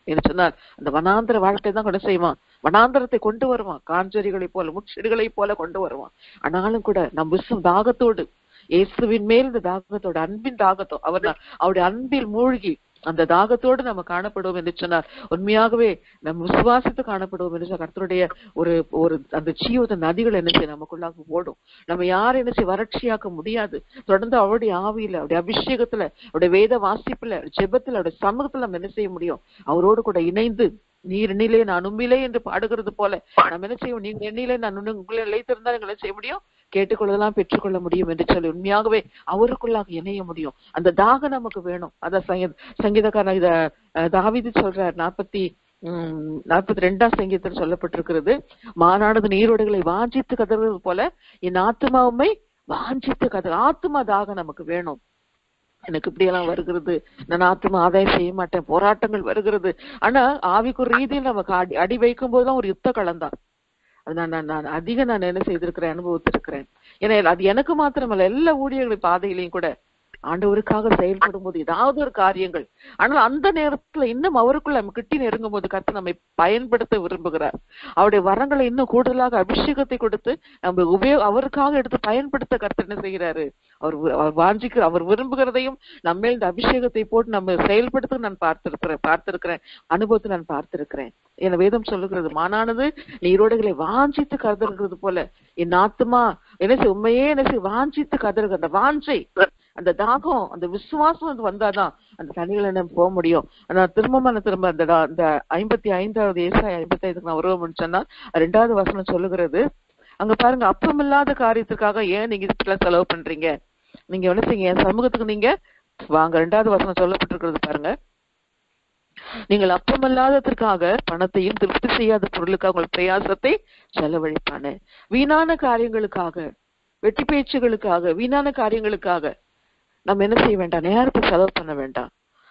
Speaker 3: என்று சொன்னால் அந்த வனாந்திர வாழ்க்கை தான் கொண்டு செய்வான். வனாந்திரத்தை கொண்டு வருவான். காஞ்செடிகளைப் போல முட்செடிகளைப் போல கொண்டு வருவான். ஆனாலும் கூட நம் விசும் தாகத்தோடு இயேசுவின் மேல் இந்த தாகத்தோட அன்பின் தாகத்தோ அவர் அவருடைய அன்பில் மூழ்கி அந்த தாகத்தோடு நம்ம காணப்படுவோம் என்று சொன்னார். உண்மையாகவே நம் விசுவாசித்து காணப்படுவோம் என்று கர்த்தருடைய ஒரு ஒரு அந்த ஜீவத நதிகள் என்ன செய்ய நமக்குள்ளாக ஓடும். நம்ம யாரும் என்ன செய்ய வறட்சியாக்க முடியாது. தொடர்ந்து அவருடைய ஆவியில அவருடைய அபிஷேகத்துல அவருடைய வேத வாசிப்புல ஜெபத்துல அவருடைய சமூகத்துல நம்ம என்ன செய்ய முடியும்? அவரோடு கூட இணைந்து நீர் எண்ணிலே நான் உண்மையிலே என்று பாடுகிறது போல நம்ம என்ன செய்வோம்? நீங்க எண்ணிலே நான் உங்களை நிலைத்திருந்தால் எங்களை செய்ய முடியும்? கேட்டுக்கொள்ளலாம் பெற்றுக்கொள்ள முடியும் என்று சொல்லி உண்மையாகவே அவருக்குள்ளாக இணைய முடியும். அந்த தாகம் நமக்கு வேணும். அதான் சங்கீதக்காரன் இத தாவிதி சொல்றார். நாற்பத்தி உம் நாற்பத்தி ரெண்டாம் சங்கீதத்தில் சொல்லப்பட்டிருக்கிறது. மானானது நீரோடுகளை வாஞ்சித்து கதறது போல என் ஆத்மாவுமை வாஞ்சித்து கதறு ஆத்மா தாகம் நமக்கு வேணும். எனக்கு இப்படியெல்லாம் வருகிறது. நான் ஆத்மா ஆதாயம் செய்ய மாட்டேன். போராட்டங்கள் வருகிறது. ஆனா ஆவிக்குரிய ரீதியில் நமக்கு அடி அடி வைக்கும் போதுதான் ஒரு யுத்த களம்தான். நான் நான் நான் அதிக நான் என்ன செய்திருக்கிறேன்? அனுபவித்திருக்கிறேன். ஏன்னா அது எனக்கு மாத்திரமல்ல எல்லா ஊழியர்களின் பாதையிலையும் கூட. ஆண்டவருக்காக செயல்படும் போது ஏதாவது ஒரு காரியங்கள். ஆனால் அந்த நேரத்துல இன்னும் அவருக்குள்ள நம்ம கிட்டி நெருங்கும் போது கருத்து நம்மை பயன்படுத்த விரும்புகிறார். அவருடைய வரங்களை இன்னும் கூடுதலாக அபிஷேகத்தை கொடுத்து நம்ம உபயோக அவருக்காக எடுத்து பயன்படுத்த கருத்து என்ன செய்கிறாரு? அவர் அவர் வாஞ்சிக்கிற அவர் விரும்புகிறதையும் நம்ம இந்த அபிஷேகத்தை போட்டு நம்ம செயல்படுத்த நான் பார்த்திருக்கிறேன் பார்த்திருக்கிறேன். அனுபவத்தை நான் பார்த்திருக்கிறேன். என வேதம் சொல்லுகிறது மானானது நீரோடைகளை வாஞ்சித்து கதறுகிறது போல. என் ஆத்துமா என்ன செய் உண்மையே என்ன செய் வாஞ்சித்து கதறுகிற அந்த வாஞ்சை அந்த தாகம் அந்த விசுவாசம் அது வந்தாதான் அந்த தண்ணிகளை நம்ம போக முடியும். ஆனா திரும்பமான திரும்ப அந்த அந்த ஐம்பத்தி ஐந்தாவது ஏசாய் ஐம்பத்தி ஐந்துக்கு நான் வருவோம்னு சொன்னா ரெண்டாவது வசனம் சொல்லுகிறது அங்க பாருங்க அப்பமில்லாத காரியத்துக்காக ஏன் நீங்க இப்படிலாம் செலவு பண்றீங்க? நீங்க என்ன செய்யுங்க என் சமூகத்துக்கு நீங்க வாங்க. ரெண்டாவது வசனம் சொல்லப்பட்டிருக்கிறது பாருங்க. நீங்கள் அப்பமல்லாததற்காக பணத்தையும் திருப்தி செய்யாத பொருளுக்காக உங்கள் பிரயாசத்தை செலவழிப்பானே. வீணான காரியங்களுக்காக வெட்டி பேச்சுகளுக்காக வீணான காரியங்களுக்காக நம்ம என்ன செய்ய வேண்டாம்? நேரத்தை செலவு பண்ண வேண்டாம்.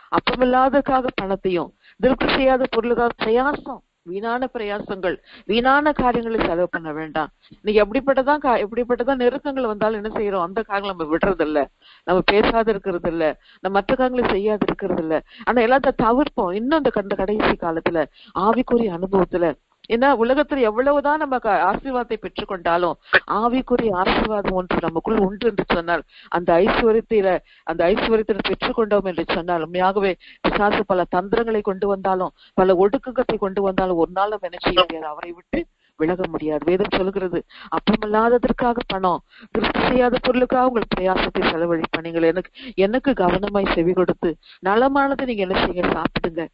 Speaker 3: அப்பமில்லாததுக்காக பணத்தையும் திருப்தி செய்யாத பொருளுக்காக பிரயாசம் வீணான பிரயாசங்கள் வீணான காரியங்களை செலவு பண்ண வேண்டாம். இன்னைக்கு எப்படிப்பட்டதான் கா- எப்படிப்பட்டதான் நெருக்கங்கள் வந்தாலும் என்ன செய்யறோம்? அந்த காரங்களை நம்ம விடுறது இல்ல நம்ம பேசாத இருக்கிறது இல்ல நம்ம மற்ற காரங்களை செய்யாது இருக்கிறது இல்ல ஆனா எல்லாத்த தவிர்ப்போம். இன்னும் அந்த கண்ட கடைசி காலத்துல ஆவிக்குரிய அனுபவத்துல ஏன்னா உலகத்துல எவ்வளவுதான் நம்ம ஆசீர்வாதத்தை பெற்றுக்கொண்டாலும் ஆவிக்குரிய ஆசீர்வாதம் ஒன்று நமக்குள் உண்டு என்று சொன்னால் அந்த ஐஸ்வர்யத்தில அந்த ஐஸ்வர்யத்தை பெற்றுக்கொண்டோம் என்று சொன்னால் உண்மையாகவே பிசாசு பல தந்திரங்களை கொண்டு வந்தாலும் பல ஒடுக்கத்தை கொண்டு வந்தாலும் ஒரு நாள் நம்ம என்ன செய்ய முடியாது? அவரை விட்டு விலக முடியாது. வேதம் சொல்கிறது அப்பமில்லாததற்காக பணம் திருப்தி செய்யாத பொருளுக்காக உங்கள் பிரயாசத்தை செலவழிப்ப நீங்கள் எனக்கு எனக்கு கவனமாய் செவி கொடுத்து நலமானதை நீங்க என்ன செய்யுங்க? சாப்பிடுங்க.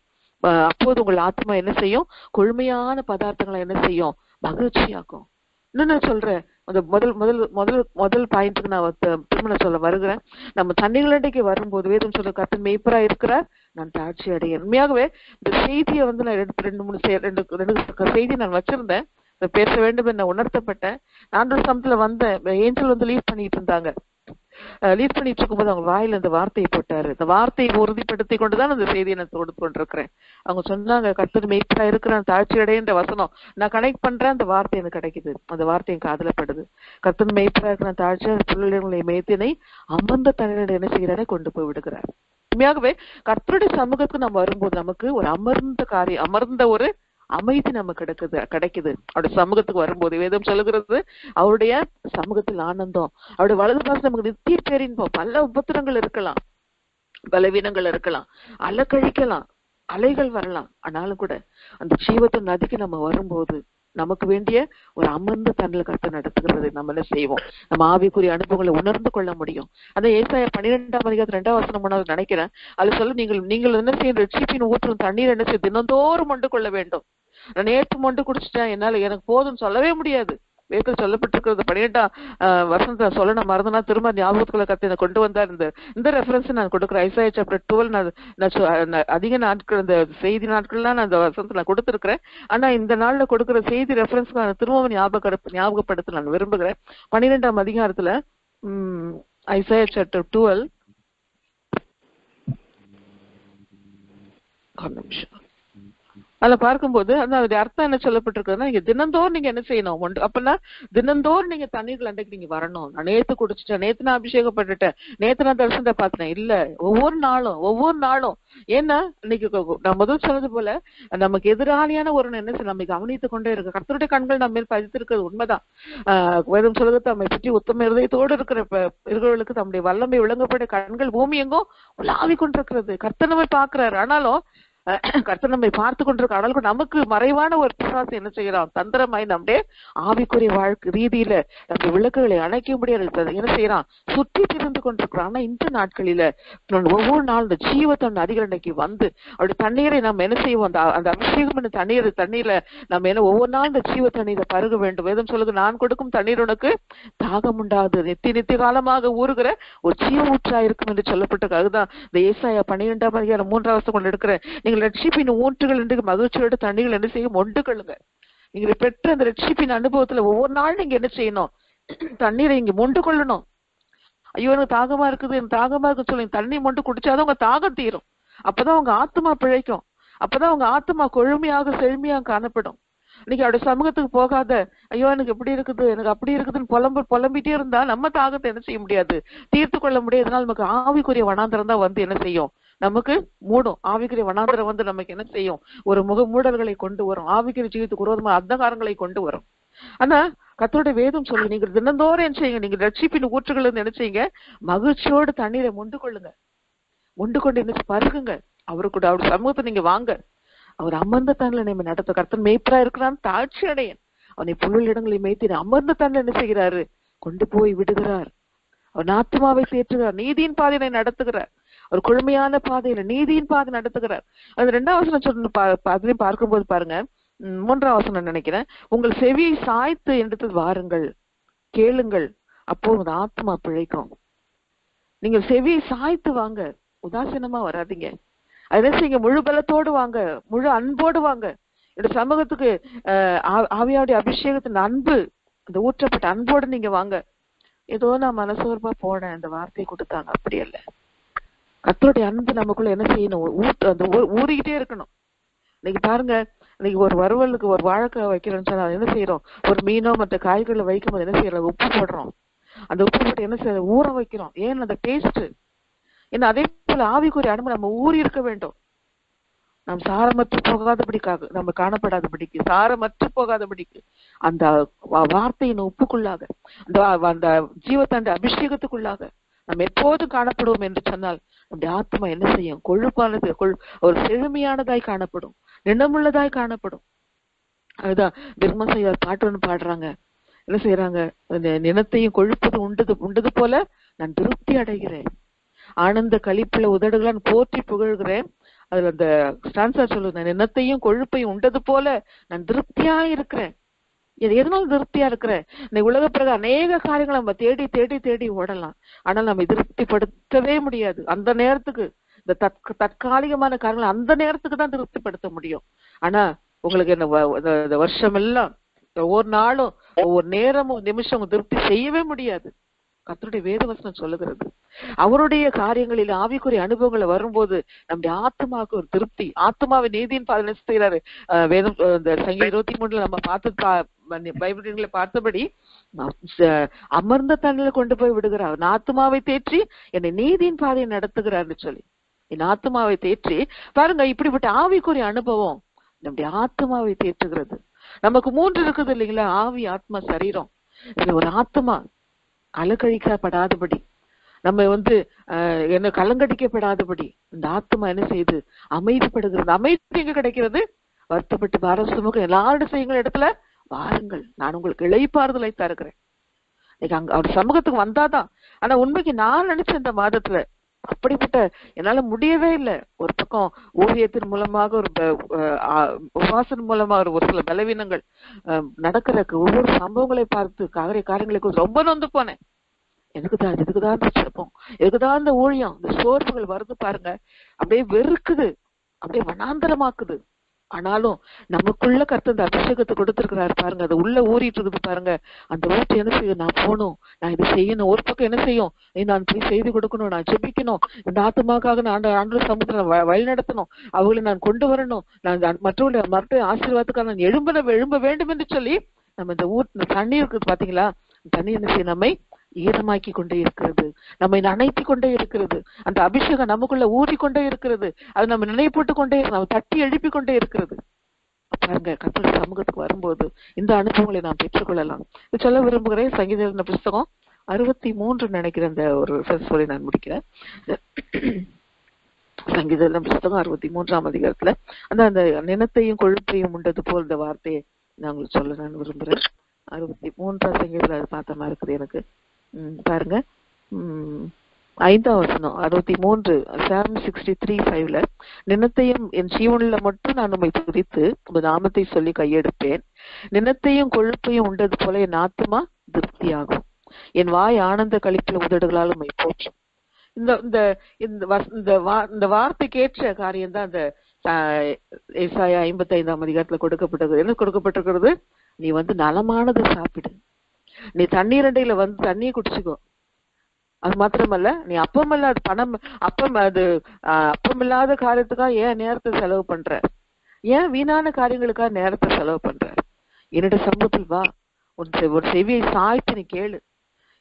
Speaker 3: அப்போது உங்கள் ஆத்மா என்ன செய்யும்? கொழுமையான பதார்த்தங்களை என்ன செய்யும்? மகிழ்ச்சியாக்கும். இன்னும் நான் சொல்றேன். அந்த முதல் முதல் முதல் முதல் பாயிண்ட்டுக்கு நான் வந்து சொல்ல வருகிறேன். நம்ம தண்ணிகளண்டைக்கு வரும்போது வேதம் சொல்ல கத்து மேய்ப்பரா இருக்கிறார். நான் தாட்சி அடைகிறேன். உண்மையாகவே இந்த செய்தியை வந்து நான் ரெண்டு ரெண்டு மூணு ரெண்டு ரெண்டு செய்தி நான் வச்சிருந்தேன். பேச வேண்டும் என்று உணர்த்தப்பட்டேன். நான் ஒரு வந்தேன். ஏஞ்சல் வந்து லீவ் பண்ணிட்டு இருந்தாங்க. லீட் பண்ணிட்டு இருக்கும்போது அவங்க வாயில இந்த வார்த்தையை போட்டாரு. இந்த வார்த்தையை உறுதிப்படுத்தி கொண்டுதான் அந்த செய்தியை நான் கொடுத்து கொண்டிருக்கிறேன். அவங்க சொன்னாங்க கத்தர் மெய்ப்பா இருக்கிறான் தாழ்ச்சி அடையின்ற வசனம். நான் கனெக்ட் பண்றேன் அந்த வார்த்தை எனக்கு கிடைக்குது. அந்த வார்த்தை என் காதுல கத்தர் மெய்ப்பா மேய்ப்பரா இருக்கிற தாட்சி பிள்ளைகளை மேய்த்தினை அமர்ந்த தன்னிடம் என்ன செய்கிறாரே கொண்டு போய் விடுகிறார். உண்மையாகவே கர்த்தருடைய சமூகத்துக்கு நம்ம வரும்போது நமக்கு ஒரு அமர்ந்த காரியம் அமர்ந்த ஒரு அமைதி நமக்கு கிடைக்குது கிடைக்குது. அவருடைய சமூகத்துக்கு வரும்போது வேதம் சொல்லுகிறது அவருடைய சமூகத்தில் ஆனந்தம். அவருடைய வலது பாசம் நமக்கு நித்திய பேரின்பம். பல உபத்திரங்கள் இருக்கலாம். பலவீனங்கள் இருக்கலாம். அலக்கழிக்கலாம். அலைகள் வரலாம். ஆனாலும் கூட அந்த ஜீவத்தின் நதிக்கு நம்ம வரும்போது நமக்கு வேண்டிய ஒரு அமர்ந்த தன்னல் கருத்து நடத்துகிறது நம்ம செய்வோம்? நம்ம ஆவிக்குரிய அனுபவங்களை உணர்ந்து கொள்ள முடியும். அந்த ஏசாய பன்னிரெண்டாம் அதிகாரத்து ரெண்டாம் வசனம் மூணாவது நினைக்கிறேன். அது சொல்ல நீங்கள் நீங்கள் என்ன செய்யும் ரட்சிப்பின் ஊற்றும் தண்ணீர் என்ன செய்ய தினந்தோறும் கொண்டு கொள்ள வேண்டும். நான் நேற்று மொண்டு குடிச்சிட்டேன். என்னால எனக்கு போதும்னு சொல்லவே முடியாது. வேதத்தில் சொல்லப்பட்டிருக்கிறது பன்னிரெண்டாம் ஆஹ் வசனத்தை சொல்ல நான் மறந்தனா திரும்ப ஞாபகத்துக்குள்ள கத்து கொண்டு வந்தார். இந்த இந்த ரெஃபரன்ஸ் நான் கொடுக்குறேன். ஐசாயா சாப்டர் டுவெல் நான் நான் அதிக நாட்கள் இந்த செய்தி நாட்கள்லாம் நான் இந்த வசனத்தை நான் கொடுத்துருக்கிறேன். ஆனா இந்த நாள்ல கொடுக்குற செய்தி ரெஃபரன்ஸ்க்கு நான் திரும்பவும் ஞாபக ஞாபகப்படுத்த நான் விரும்புகிறேன். பன்னிரெண்டாம் அதிகாரத்துல உம் ஐசாயா சாப்டர் டுவெல் நிமிஷம். அதை பார்க்கும்போது அந்த அதோட அர்த்தம் என்ன சொல்லப்பட்டிருக்குன்னா நீங்க தினந்தோறும் நீங்க என்ன செய்யணும்? ஒன்று அப்படின்னா தினந்தோறும் நீங்க தண்ணீர் அன்றைக்கு நீங்க வரணும். நான் நேத்து குடிச்சிட்டேன் நேத்து நான் அபிஷேகப்பட்டுட்டேன் நேத்து நான் தரிசனத்தை பார்த்தேன். இல்ல ஒவ்வொரு நாளும் ஒவ்வொரு நாளும். ஏன்னா இன்னைக்கு நம்ம நான் முதல் சொன்னது போல நமக்கு எதிராளியான ஒரு என்ன செய்ய- நம்மை கவனித்துக் கொண்டே இருக்கு கர்த்தருடைய கண்கள் நம்ம மேல் பதித்திருக்கிறது உண்மைதான். ஆஹ் வேதம் சொல்லுது தம்மை பற்றி உத்தம இருதயத்தோடு இருக்கிற இருக்கிறவர்களுக்கு தம்முடைய வல்லமை விளங்கப்பட்ட கண்கள் பூமி எங்கும் உலாவி கொண்டிருக்கிறது. கர்த்தர் நம்மை பாக்குறாரு ஆனாலும் கர்த்தர் நம்மை பார்த்து கொண்டிருக்க ஆனாலும் நமக்கு மறைவான ஒரு பிசாசு என்ன செய்யறான் தந்திரமாய் நம்முடைய ஆவிக்குரிய வாழ்க்கை ரீதியில நம்முடைய விளக்குகளை அணைக்க முடியாது என்ன செய்யறான் சுற்றி திரிந்து கொண்டிருக்கிறான். ஆனா இந்த நாட்களில ஒவ்வொரு நாள் இந்த ஜீவத்தன் அதிகரண்டைக்கு வந்து அவருடைய தண்ணீரை நம்ம என்ன செய்வோம்? அந்த அந்த அபிஷேகம் தண்ணீர் தண்ணீர்ல நம்ம என்ன ஒவ்வொரு நாள் இந்த ஜீவ தண்ணீரை பருக வேண்டும். வேதம் சொல்லுது நான் கொடுக்கும் தண்ணீர் உனக்கு தாகம் உண்டாது. நித்திய நித்திய காலமாக ஊறுகிற ஒரு ஜீவ ஊற்றா இருக்கும் என்று சொல்லப்பட்டிருக்கு. அதுதான் இந்த ஏசாயா பன்னிரெண்டாம் அதிகாரம் மூன்றாவது கொண்டு எடுக்கிற நீங்கள் ரட்சிப்பின் ஊற்றுகள் என்று மகிழ்ச்சியோட தண்ணிகள் என்ன செய்யும் ஒன்று கொள்ளுங்க. நீங்கள் பெற்ற அந்த ரட்சிப்பின் அனுபவத்துல ஒவ்வொரு நாள் நீங்க என்ன செய்யணும்? தண்ணீரை இங்க மொண்டு கொள்ளணும். ஐயோ எனக்கு தாகமா இருக்குது எனக்கு தாகமா இருக்கு சொல்லி தண்ணி மொண்டு குடிச்சாதான் உங்க தாகம் தீரும். அப்பதான் உங்க ஆத்மா பிழைக்கும். அப்பதான் உங்க ஆத்மா கொழுமையாக செழுமையாக காணப்படும். இன்னைக்கு அவருடைய சமூகத்துக்கு போகாத ஐயோ எனக்கு இப்படி இருக்குது எனக்கு அப்படி இருக்குதுன்னு புலம்பு புலம்பிட்டே இருந்தா நம்ம தாகத்தை என்ன செய்ய முடியாது? தீர்த்து கொள்ள முடியாதுனால நமக்கு ஆவிக்குரிய வனாந்திரம் தான் வந்து என்ன செய்யும்? நமக்கு மூடும். ஆவிக்குரிய வனாந்திரம் வந்து நமக்கு என்ன செய்யும்? ஒரு முக மூடல்களை கொண்டு வரும். ஆவிக்குரிய ஜீவித்துக்கு விரோதமா அந்தகாரங்களை கொண்டு வரும். ஆனா கத்தோட வேதம் சொல்லு நீங்க தினந்தோறும் என்ன செய்யுங்க. நீங்க ரட்சிப்பின் ஊற்றுகள் நினைச்சீங்க மகிழ்ச்சியோடு தண்ணீரை முண்டு கொள்ளுங்க. முண்டு கொண்டு என்ன பருகுங்க. அவரு கூட அவருடைய சமூகத்தை நீங்க வாங்க. அவர் அமர்ந்த தன்னில் நம்ம நடத்த கர்த்தன் மேய்ப்பரா இருக்கிறான் தாட்சி அடையன். அவனை புல்லுள்ள இடங்களை மேய்த்தின அமர்ந்த தன்னில் என்ன செய்கிறாரு? கொண்டு போய் விடுகிறார். அவர் ஆத்மாவை சேற்றுகிறார் நீதியின் பாதையை நடத்துகிறார். ஒரு குழுமையான பாதையில நீதியின் பாதை நடத்துகிறார். அது ரெண்டாம் வசனம் சொன்ன பா- அதுலயும் பார்க்கும்போது பாருங்க. உம், மூன்றாம் வசனம் நினைக்கிறேன். உங்கள் செவியை சாய்த்து எடுத்து வாருங்கள். கேளுங்கள். அப்போ உங்க ஆத்மா பிழைக்கும். நீங்க செவியை சாய்த்து வாங்க. உதாசீனமா வராதீங்க. அதை செய்யுங்க முழு பலத்தோடு வாங்க. முழு அன்போடு வாங்க. இந்த சமூகத்துக்கு ஆஹ் ஆ- ஆவியாவுடைய அபிஷேகத்தின் அன்பு அந்த ஊற்றப்பட்ட அன்போடு நீங்க வாங்க. ஏதோ நான் மனசோர்வா போனேன். அந்த வார்த்தையை கொடுத்தாங்க. அப்படி இல்லை கத்தருடைய அன்பு நமக்குள்ள என்ன செய்யணும்? ஊத்து அந்த ஊறிக்கிட்டே இருக்கணும். இன்னைக்கு பாருங்க இன்னைக்கு ஒரு வறுவலுக்கு ஒரு வாழைக்காய் வைக்கிறோம்னு சொன்னா என்ன செய்யறோம்? ஒரு மீனோ மற்ற காய்கறிகளை வைக்கும் போது என்ன செய்யறோம்? உப்பு போடுறோம். அந்த உப்பு போட்டு என்ன செய்யறோம்? ஊற வைக்கிறோம். ஏன்? அந்த டேஸ்ட் ஏன்னா அதே போல ஆவிக்குரிய அன்பு நம்ம ஊறி இருக்க வேண்டும். நாம் சாரமற்று போகாதபடிக்காக நம்ம காணப்படாதபடிக்கு சாரமற்று போகாதபடிக்கு அந்த வார்த்தையின் உப்புக்குள்ளாக அந்த அந்த ஜீவத்தண்ட அபிஷேகத்துக்குள்ளாக நம்ம எப்போதும் காணப்படுவோம் என்று சொன்னால் உடைய ஆத்மா என்ன செய்யும்? கொழுப்பானது கொழு ஒரு செழுமையானதாய் காணப்படும். நினமுள்ளதாய் காணப்படும். அதுதான் பிரம்மசையார் பாட்டு ஒண்ணு பாடுறாங்க. என்ன செய்யறாங்க அந்த நினத்தையும் கொழுப்பது உண்டது உண்டது போல நான் திருப்தி அடைகிறேன். ஆனந்த கழிப்புல உதடுகளான் போற்றி புகழ்கிறேன். அதுல அந்த ஸ்டான்சா சொல்லுங்க நினத்தையும் கொழுப்பையும் உண்டது போல நான் திருப்தியா இருக்கிறேன். இது எதனால திருப்தியா இருக்கிற? இந்த உலக பிறகு அநேக காரியங்களை நம்ம தேடி தேடி தேடி ஓடலாம். ஆனால் நம்ம திருப்திப்படுத்தவே முடியாது. அந்த நேரத்துக்கு இந்த தற்க தற்காலிகமான காரியங்களை அந்த நேரத்துக்கு தான் திருப்திப்படுத்த முடியும். ஆனா உங்களுக்கு வ- இந்த வருஷம் எல்லாம் ஒவ்வொரு நாளும் ஒவ்வொரு நேரமும் நிமிஷமும் திருப்தி செய்யவே முடியாது. கத்தருடைய வேதவசனம் சொல்லுகிறது. அவருடைய காரியங்களில் ஆவிக்குரிய அனுபவங்களை வரும்போது நம்முடைய ஆத்மாவுக்கு ஒரு திருப்தி. ஆத்மாவை நீதியின் பாதனை செய்யறாரு வேதம் இந்த சங்கீதம் இருபத்தி மூணுல நம்ம பார்த்து பா- பைபிள்ல பார்த்தபடி அமர்ந்த தண்ணில கொண்டு போய் விடுகிறார். ஆத்மாவை தேற்றி என்னை நீதியின் பாதையை நடத்துகிறார்னு சொல்லி. என் ஆத்மாவை தேற்றி பாருங்க இப்படிப்பட்ட ஆவிக்குரிய அனுபவம் நம்முடைய ஆத்மாவை தேற்றுகிறது. நமக்கு மூன்று இருக்குது இல்லைங்களா? ஆவி ஆத்மா சரீரம். இதுல ஒரு ஆத்மா அலக்கழிக்கப்படாதபடி நம்ம வந்து ஆஹ் என்ன கலங்கடிக்கப்படாதபடி இந்த ஆத்மா என்ன செய்யுது அமைதிப்படுகிறது. அமைதி எங்க கிடைக்கிறது? வருத்தப்பட்டு பார எல்லாரோட செய்யுங்கள் இடத்துல பாருங்கள் நான் உங்களுக்கு இளைப்பாறுதலை தருகிறேன். இன்னைக்கு அங்க அவர் சமூகத்துக்கு வந்தாதான். ஆனா உண்மைக்கு நான் நினைச்சேன் இந்த மாதத்துல. அப்படிப்பட்ட என்னால முடியவே இல்லை. ஒரு பக்கம் ஊதியத்தின் மூலமாக ஒரு உபாசன் மூலமா ஒரு ஒரு சில பலவீனங்கள் அஹ் நடக்கிற ஒவ்வொரு சம்பவங்களை பார்த்து காரிய காரியங்களுக்கு ரொம்ப நொந்து போனேன். எனக்குதான் இதுக்குதான் இந்த சிறப்பம் இதுக்குதான் இந்த ஊழியம். இந்த சோர்வுகள் வருது பாருங்க. அப்படியே வெறுக்குது. அப்படியே வனாந்தரமாக்குது. ஆனாலும் நமக்குள்ள கருத்து அந்த அபிஷேகத்தை கொடுத்திருக்கிறாரு பாருங்க. அதை உள்ள ஊறிட்டு இருக்குது பாருங்க. அந்த ஊற்று என்ன செய்யும்? நான் போகணும். நான் இது செய்யணும். ஒரு பக்கம் என்ன செய்யும்? நான் போய் செய்து கொடுக்கணும். நான் ஜெபிக்கணும். இந்த ஆத்மாக்காக நான் ஆண்டு சமுத்திரம் வழி நடத்தணும். அவங்களை நான் கொண்டு வரணும். நான் அந்த மற்றவர்களுடைய மற்ற ஆசீர்வாதத்துக்காக நான் எழும்ப எழும்ப வேண்டும் என்று சொல்லி நம்ம இந்த ஊர் தண்ணி தண்ணீர் இருக்குது பாத்தீங்களா? தண்ணி என்ன செய்யும்? நம்மை ஈரமாக்கி கொண்டே இருக்கிறது. நம்மை நனைத்து கொண்டே இருக்கிறது. அந்த அபிஷேகம் நமக்குள்ள ஊறி கொண்டே இருக்கிறது. அது நம்ம நினைப்பட்டு கொண்டே நம்ம தட்டி எழுப்பி கொண்டே இருக்கிறது. பாருங்க கத்தர் சமூகத்துக்கு வரும்போது இந்த அனுபவங்களை நாம் பெற்றுக்கொள்ளலாம். சொல்ல விரும்புகிறேன். சங்கீத புஸ்தகம் அறுபத்தி மூன்று நினைக்கிற அந்த ஒரு சொல்லி நான் முடிக்கிறேன். சங்கீத புஸ்தகம் அறுபத்தி மூன்றாம் அதிகாரத்துல அந்த அந்த நினத்தையும் கொழுப்பையும் உண்டது போல் இந்த வார்த்தையை நான் உங்களுக்கு சொல்ல நான் விரும்புறேன் அறுபத்தி மூன்றாம் சங்கீதத்துல அது பார்த்தமா இருக்குது எனக்கு. பாருங்க. உம் ஐந்தாம் வசனம் அறுபத்தி மூன்று சாம் சிக்ஸ்டி த்ரீ ஃபைவ்ல நினத்தையும் என் சீவனில் மட்டும் நான் உண்மை துதித்து உமது நாமத்தை சொல்லி கையெடுப்பேன். நினத்தையும் கொழுப்பையும் உண்டது போல என் ஆத்மா திருப்தியாகும். என் வாய் ஆனந்த கழிப்பில் உதடுகளால் உண்மை போற்றும். இந்த இந்த இந்த இந்த வா- இந்த வார்த்தைக்கேற்ற காரியம் தான் அந்த ஆஹ், ஐம்பத்தி ஐந்தாம் அதிகாரத்துல கொடுக்கப்பட்டது. என்ன கொடுக்கப்பட்டிருக்கிறது? நீ வந்து நலமானதை சாப்பிடு. நீ தண்ணீர் அண்டையில வந்து தண்ணியை குடிச்சுக்கோ. அது மாத்திரமல்ல நீ அப்பமில்லாத பணம் அப்பம் அது ஆஹ், அப்பமில்லாத காரியத்துக்காக ஏன் நேரத்தை செலவு பண்ற? ஏன் வீணான காரியங்களுக்காக நேரத்தை செலவு பண்ற? என்னோட சமூகத்தில் வா. உன் செ- ஒரு செவியை சாய்த்து நீ கேளு.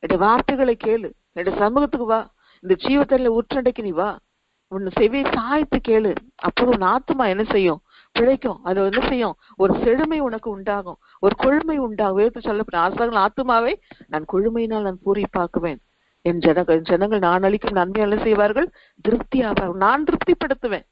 Speaker 3: என்னோட வார்த்தைகளை கேளு. என்னோட சமூகத்துக்கு வா. இந்த ஜீவத்தல்ல உற்றண்டைக்கு நீ வா. உன் செவியை சாய்த்து கேளு. அப்போ உன் ஆத்மா என்ன செய்யும்? பிழைக்கும். அது என்ன செய்யும்? ஒரு செழுமை உனக்கு உண்டாகும். ஒரு கொழுமை உண்டாகும். வேதத்தில் சொல்லப்படும் ஆத்மாவை நான் கொழுமையினால் நான் பூரிப்பாக்குவேன் என் ஜனங்கள் என் ஜனங்கள் நான் அளிக்கும் நன்மை என்ன செய்வார்கள்? திருப்தி ஆவார்கள் நான் திருப்திப்படுத்துவேன்.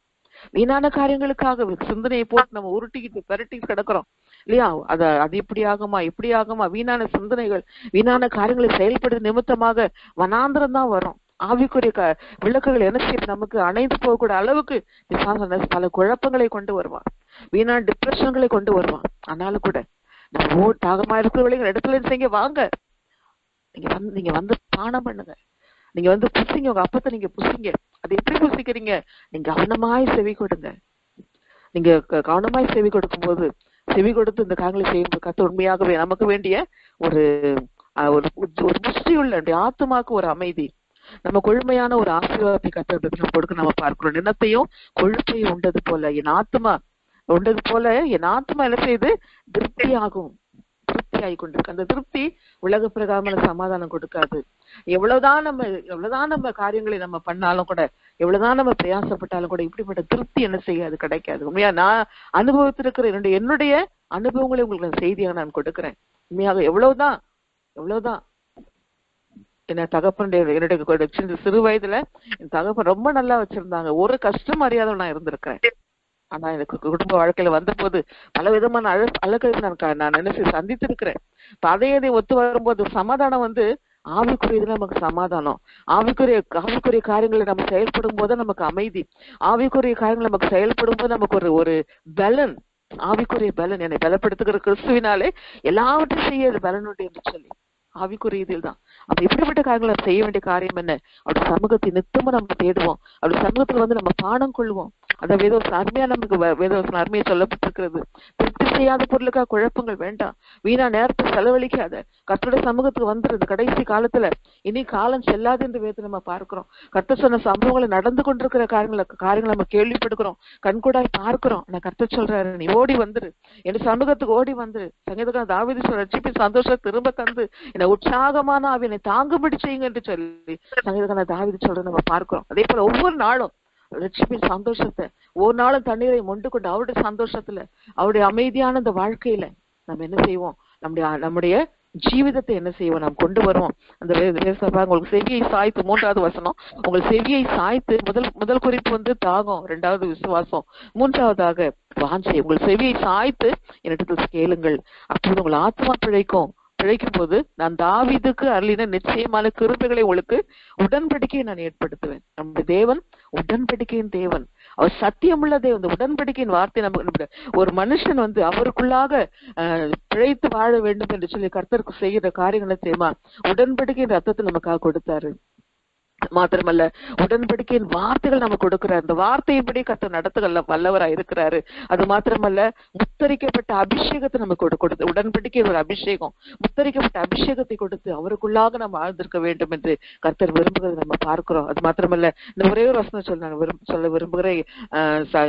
Speaker 3: வீணான காரியங்களுக்காக சிந்தனையை போட்டு நம்ம உருட்டிக்கிட்டு பெரட்டி கிடக்குறோம். இல்லையா? அத அது இப்படி ஆகுமா இப்படி ஆகுமா? வீணான சிந்தனைகள் வீணான காரியங்களை செயல்படுத்த நிமித்தமாக வனாந்திரம் தான் வரும். ஆவிக்குரிய க விளக்குகள் என்ன செய்யும்? நமக்கு அணைந்து போகக்கூடிய அளவுக்கு பிசாசு பல குழப்பங்களை கொண்டு வருவான் வீணான டிப்ரெஷன்களை கொண்டு வருவான் ஆனாலும் கூட நம்ம ஓ தாகமா இருக்கிறவங்க இடத்துல செய்ய வாங்க. நீங்க வந்து நீங்க வந்து பானம் பண்ணுங்க. நீங்க வந்து புசிங்க. உங்க அப்பத்தை நீங்க புசிங்க. அது எப்படி புசிக்கிறீங்க? நீங்க கவனமாய் செவி கொடுங்க. நீங்க க- கவனமாய் செவி கொடுக்கும் போது செவி கொடுத்து இந்த காங்களை செய்யும் கத்து உண்மையாகவே நமக்கு வேண்டிய ஒரு ஒரு புஷ்டி உள்ள ஆத்மாக்கு ஒரு அமைதி. நம்ம கொழுமையான ஒரு ஆசீர்வாதத்தை கத்தருக்கு நம்ம கொடுக்க நம்ம பார்க்கிறோம். நினத்தையும் கொழுப்பையும் உண்டது போல என் ஆத்மா உண்டது போல என் ஆத்மா என்ன செய்யுது திருப்தி ஆகும் திருப்தி ஆகி கொண்டிருக்கு. அந்த திருப்தி உலக பிரகாமல சமாதானம் கொடுக்காது. எவ்வளவுதான் நம்ம எவ்வளவுதான் நம்ம காரியங்களை நம்ம பண்ணாலும் கூட எவ்வளவுதான் நம்ம பிரயாசப்பட்டாலும் கூட இப்படிப்பட்ட திருப்தி என்ன செய்யாது கிடைக்காது. உண்மையா நான் அனுபவத்திருக்கிற என்னுடைய என்னுடைய அனுபவங்களை உங்களுக்கு நான் செய்தியாக நான் கொடுக்கிறேன். உண்மையாக எவ்வளவுதான் எவ்வளவுதான் என்ன தகப்பனுடைய என்னுடைய சிறு வயதுல என் தகப்பன் ரொம்ப நல்லா வச்சிருந்தாங்க. ஒரு கஷ்டம் அறியாத நான் இருந்திருக்கிறேன். ஆனா எனக்கு குடும்ப வாழ்க்கையில வந்த போது பல விதமான அழ அழகை நான் நான் நினைச்சு சந்தித்திருக்கிறேன். அதே இதை ஒத்து வரும்போது சமாதானம் வந்து ஆவிக்குரியது நமக்கு சமாதானம். ஆவிக்குரிய ஆவிக்குரிய காரியங்களை நம்ம செயல்படும் போது நமக்கு அமைதி. ஆவிக்குரிய காரியங்கள் நமக்கு செயல்படும் போது நமக்கு ஒரு ஒரு பலன். ஆவிக்குரிய பலன். என்னை பலப்படுத்துகிற கிறிஸ்துவினாலே எல்லாவற்றையும் செய்ய பலனுடைய பலன் சொல்லி. ஆவிக்குரியதில் தான் அப்ப இப்படிப்பட்ட காரியங்களை செய்ய வேண்டிய காரியம் என்ன? அப்படி சமூகத்தை நித்தமும் நம்ம தேடுவோம். அப்படி சமூகத்துல வந்து நம்ம பாடம் கொள்வோம். அந்த வேதோசன அருமையா நமக்கு வ- அருமையை சொல்லப்பட்டிருக்கிறது. திருப்தி செய்யாத பொருளுக்காக குழப்பங்கள் வேண்டாம். வீணா நேரத்தை செலவழிக்காத. கர்த்தருடைய சமூகத்துக்கு வந்துருது. கடைசி காலத்துல இனி காலம் செல்லாது என்று வேதம் நம்ம பார்க்கிறோம். கர்த்தர் சொன்ன சம்பவங்களை நடந்து கொண்டிருக்கிற காரியங்களை காரியங்களை நம்ம கேள்விப்படுகிறோம். கண்கூடாய் பார்க்கிறோம். நான் கர்த்தர் சொல்றாரு நீ ஓடி வந்துரு. என் சமூகத்துக்கு ஓடி வந்துரு. சங்கீதக்காரன் தாவிதி சொல்ற சந்தோஷம் திரும்ப தந்து. என்னை உற்சாகமான அவனை தாங்குபடி செய்யுங்க என்று சொல்லி சங்கீதக்கான தாவிதி சொல்ற நம்ம பார்க்கிறோம். அதே போல ஒவ்வொரு நாளும் லட்சுமி சந்தோஷத்தை ஒரு நாளும் தண்ணீரை மொண்டு கொண்டு அவருடைய சந்தோஷத்துல அவருடைய அமைதியான அந்த வாழ்க்கையில நம்ம என்ன செய்வோம்? நம்முடைய நம்முடைய ஜீவிதத்தை என்ன செய்வோம்? நாம் கொண்டு வருவோம். அந்த வே- வேசப்பா உங்களுக்கு செவியை சாய்த்து மூன்றாவது வசனம். உங்கள் செவியை சாய்த்து முதல் முதல் குறிப்பு வந்து தாகம் இரண்டாவது விசுவாசம் மூன்றாவதாக வாஞ்சை. உங்கள் செவியை சாய்த்து என்னிடத்தில் கேளுங்கள். அப்போது உங்கள் ஆத்மா பிழைக்கும். பிழைக்கும் போது நான் தாவிதுக்கு அருளின நிச்சயமான கிருபைகளை உங்களுக்கு உடன்படிக்கையை நான் ஏற்படுத்துவேன். நம்முடைய தேவன் உடன்படிக்கையின் தேவன். அவர் சத்தியமுள்ள தேவன். உடன்படிக்கையின் வார்த்தை நமக்கு ஒரு மனுஷன் வந்து அவருக்குள்ளாக பிழைத்து வாழ வேண்டும் என்று சொல்லி கர்த்தருக்கு செய்கிற காரியங்களை செய்யுமா உடன்படிக்கையின் ரத்தத்தை நமக்காக கொடுத்தாரு. மாத்திரமல்ல உடன்படிக்கையின் வார்த்தைகள் நம்ம கொடுக்கிறார். இந்த வார்த்தையின்படி கத்த நடத்துகள்ல வல்லவரா இருக்கிறாரு. அது மாத்திரமல்ல முத்தரிக்கப்பட்ட அபிஷேகத்தை நம்ம கொடுத்து உடன்படிக்கை ஒரு அபிஷேகம். முத்தரிக்கப்பட்ட அபிஷேகத்தை கொடுத்து அவருக்குள்ளாக நம்ம ஆழ்ந்திருக்க வேண்டும் என்று கர்த்தர் விரும்புகிறத நம்ம பார்க்கிறோம். அது மாத்திரமல்ல இந்த ஒரே ஒரு வசனம் சொல்ல நான் விரும்ப சொல்ல விரும்புகிறேன். ஆஹ்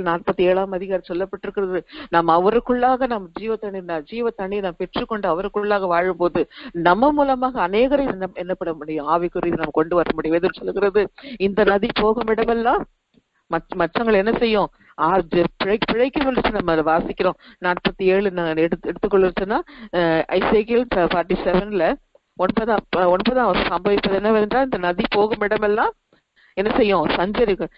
Speaker 3: நாற்பத்தி ஏழாம் அதிகாரம் சொல்லப்பட்டிருக்கிறது. நாம் அவருக்குள்ளாக நாம் ஜீவ தண்ணீர் ஜீவ தண்ணீர் நாம் பெற்றுக்கொண்டு அவருக்குள்ளாக வாழும்போது நம்ம மூலமாக அநேகரை என்ன- என்னப்பட முடியும்? ஆவிக்குரிய நாம் கொண்டு வர முடியும். எதிர் சொல்லுகிறது இந்த நதி போகும் இடமெல்லாம் மற்ற மற்றவங்கள் என்ன செய்யும்? பிழைக்கும் என்று நம்ம வாசிக்கிறோம். நாற்பத்தி ஏழு எடுத்து எடுத்துக்கொள்ளுச்சுன்னா ஐசைக்கிள் ஃபார்ட்டி செவன்ல ஒன்பதாம் ஒன்பதாம் சம்பவிப்பது என்னவென்றால் இந்த நதி போகும் இடமெல்லாம் என்ன செய்யும்? சஞ்சரிக்கும்.